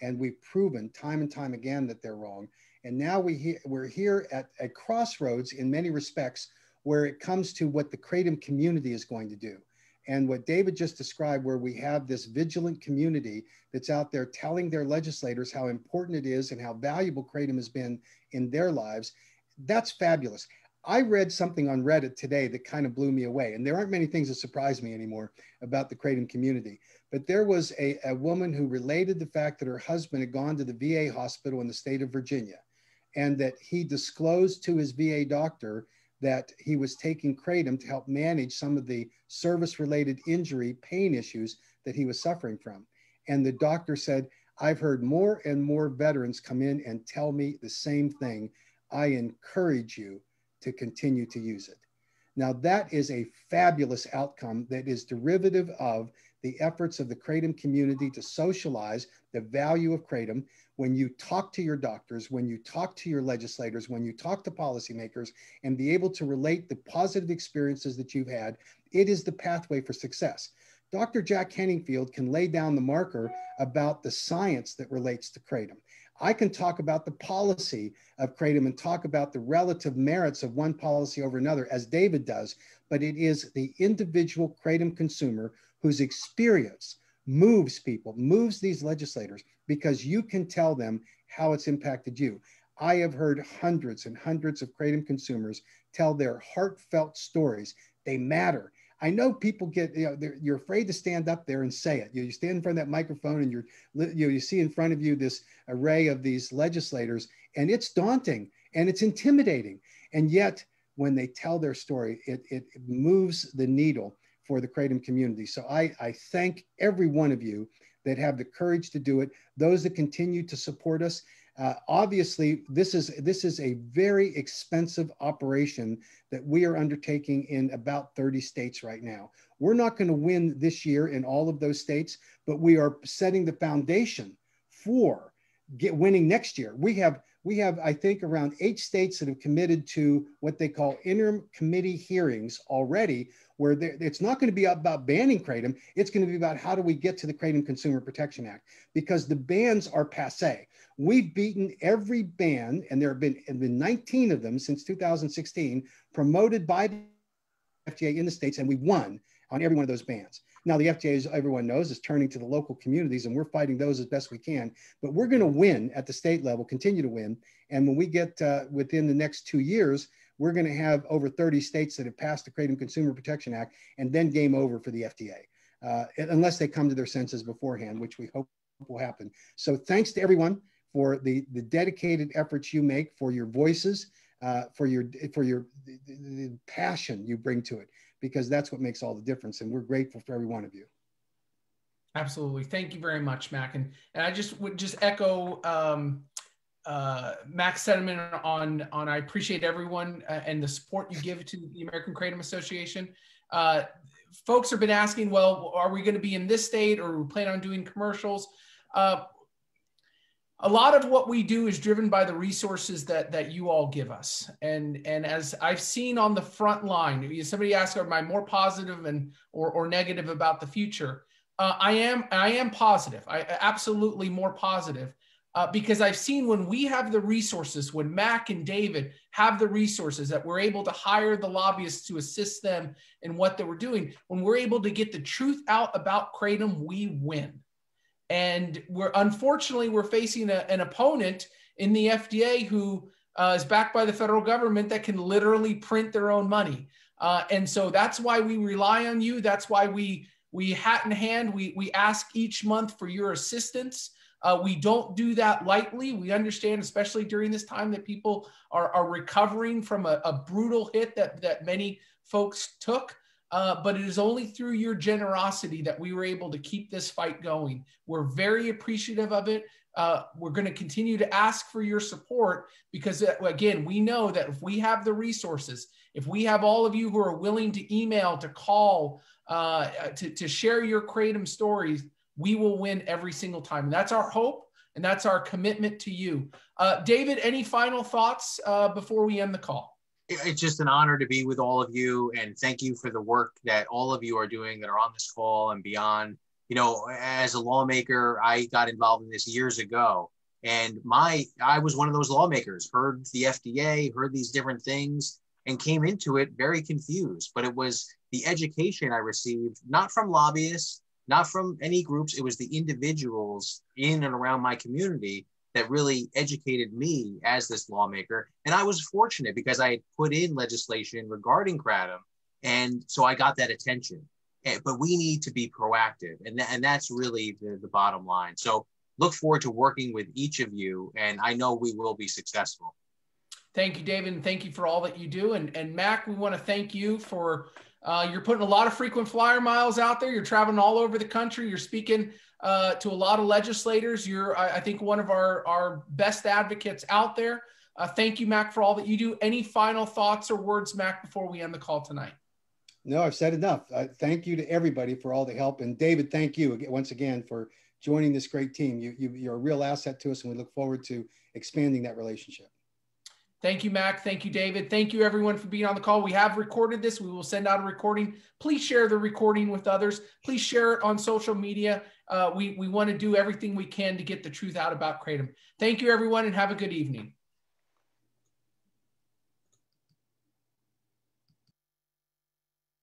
And we've proven time and time again that they're wrong. And now we he- we're here at a crossroads in many respects where it comes to what the Kratom community is going to do. And what David just described, where we have this vigilant community that's out there telling their legislators how important it is and how valuable Kratom has been in their lives, that's fabulous. I read something on Reddit today that kind of blew me away. And there aren't many things that surprise me anymore about the Kratom community. But there was a, a woman who related the fact that her husband had gone to the VA hospital in the state of Virginia and that he disclosed to his VA doctor that he was taking kratom to help manage some of the service related injury pain issues that he was suffering from. And the doctor said, I've heard more and more veterans come in and tell me the same thing. I encourage you to continue to use it. Now, that is a fabulous outcome that is derivative of the efforts of the Kratom community to socialize the value of Kratom, when you talk to your doctors, when you talk to your legislators, when you talk to policymakers, and be able to relate the positive experiences that you've had, it is the pathway for success. Dr. Jack Henningfield can lay down the marker about the science that relates to kratom. I can talk about the policy of kratom and talk about the relative merits of one policy over another, as David does, but it is the individual kratom consumer whose experience moves people, moves these legislators, because you can tell them how it's impacted you. I have heard hundreds and hundreds of Kratom consumers tell their heartfelt stories. They matter. I know people get, you know, you're afraid to stand up there and say it. You, you stand in front of that microphone and you're, you know, you see in front of you this array of these legislators, and it's daunting and it's intimidating. And yet, when they tell their story, it, it moves the needle for the Kratom community. So I, I thank every one of you that have the courage to do it, those that continue to support us. Uh, obviously, this is this is a very expensive operation that we are undertaking in about 30 states right now. We're not going to win this year in all of those states, but we are setting the foundation for get winning next year. We have we have I think around eight states that have committed to what they call interim committee hearings already, where it's not going to be about banning kratom. It's going to be about how do we get to the Kratom Consumer Protection Act because the bans are passe. We've beaten every ban, and there have been, been 19 of them since 2016, promoted by the FDA in the states, and we won on every one of those bans. Now, the FDA, as everyone knows, is turning to the local communities, and we're fighting those as best we can. But we're going to win at the state level, continue to win. And when we get uh, within the next two years, we're going to have over 30 states that have passed the Kratom Consumer Protection Act, and then game over for the FDA, uh, unless they come to their senses beforehand, which we hope will happen. So, thanks to everyone for the, the dedicated efforts you make, for your voices, uh, for your for your the, the passion you bring to it, because that's what makes all the difference. And we're grateful for every one of you. Absolutely, thank you very much, Mac. And and I just would just echo um, uh, Mac's sentiment on on I appreciate everyone uh, and the support you give to the American Kratom Association. Uh, folks have been asking, well, are we going to be in this state or we plan on doing commercials? A lot of what we do is driven by the resources that that you all give us. And and as i've seen on the front line somebody asked am i more positive and or, or negative about the future? Uh, i am i am positive. I absolutely more positive uh, because i've seen when we have the resources when mac and david have the resources that we're able to hire the lobbyists to assist them in what they were doing when we're able to get the truth out about kratom we win and we're unfortunately we're facing a, an opponent in the FDA who uh, is backed by the federal government that can literally print their own money. Uh, and so that's why we rely on you. That's why we we hat in hand we we ask each month for your assistance. Uh, we don't do that lightly. We understand, especially during this time, that people are, are recovering from a, a brutal hit that that many folks took. Uh, but it is only through your generosity that we were able to keep this fight going. We're very appreciative of it. Uh, we're going to continue to ask for your support because, uh, again, we know that if we have the resources, if we have all of you who are willing to email, to call, uh, to, to share your Kratom stories, we will win every single time. And that's our hope and that's our commitment to you. Uh, David, any final thoughts uh, before we end the call? It's just an honor to be with all of you and thank you for the work that all of you are doing that are on this call and beyond. You know as a lawmaker i got involved in this years ago and my i was one of those lawmakers heard the fda heard these different things and came into it very confused. But it was the education i received not from lobbyists not from any groups. It was the individuals in and around my community that really educated me as this lawmaker. And I was fortunate because I had put in legislation regarding kratom. And so I got that attention. Eh, but we need to be proactive. And, th- and that's really the, the bottom line. So look forward to working with each of you. And I know we will be successful. Thank you, David. And thank you for all that you do. And, and Mac, we want to thank you for uh, you're putting a lot of frequent flyer miles out there. You're traveling all over the country. You're speaking uh, to a lot of legislators. You're, I, I, think, one of our, our best advocates out there. Uh, thank you, Mac, for all that you do. Any final thoughts or words, Mac, before we end the call tonight? No, I've said enough. Uh, thank you to everybody for all the help. And David, thank you once again for joining this great team. You, you, you're a real asset to us, and we look forward to expanding that relationship. Thank you, Mac. Thank you, David. Thank you, everyone, for being on the call. We have recorded this. We will send out a recording. Please share the recording with others. Please share it on social media. Uh, we we want to do everything we can to get the truth out about Kratom. Thank you, everyone, and have a good evening.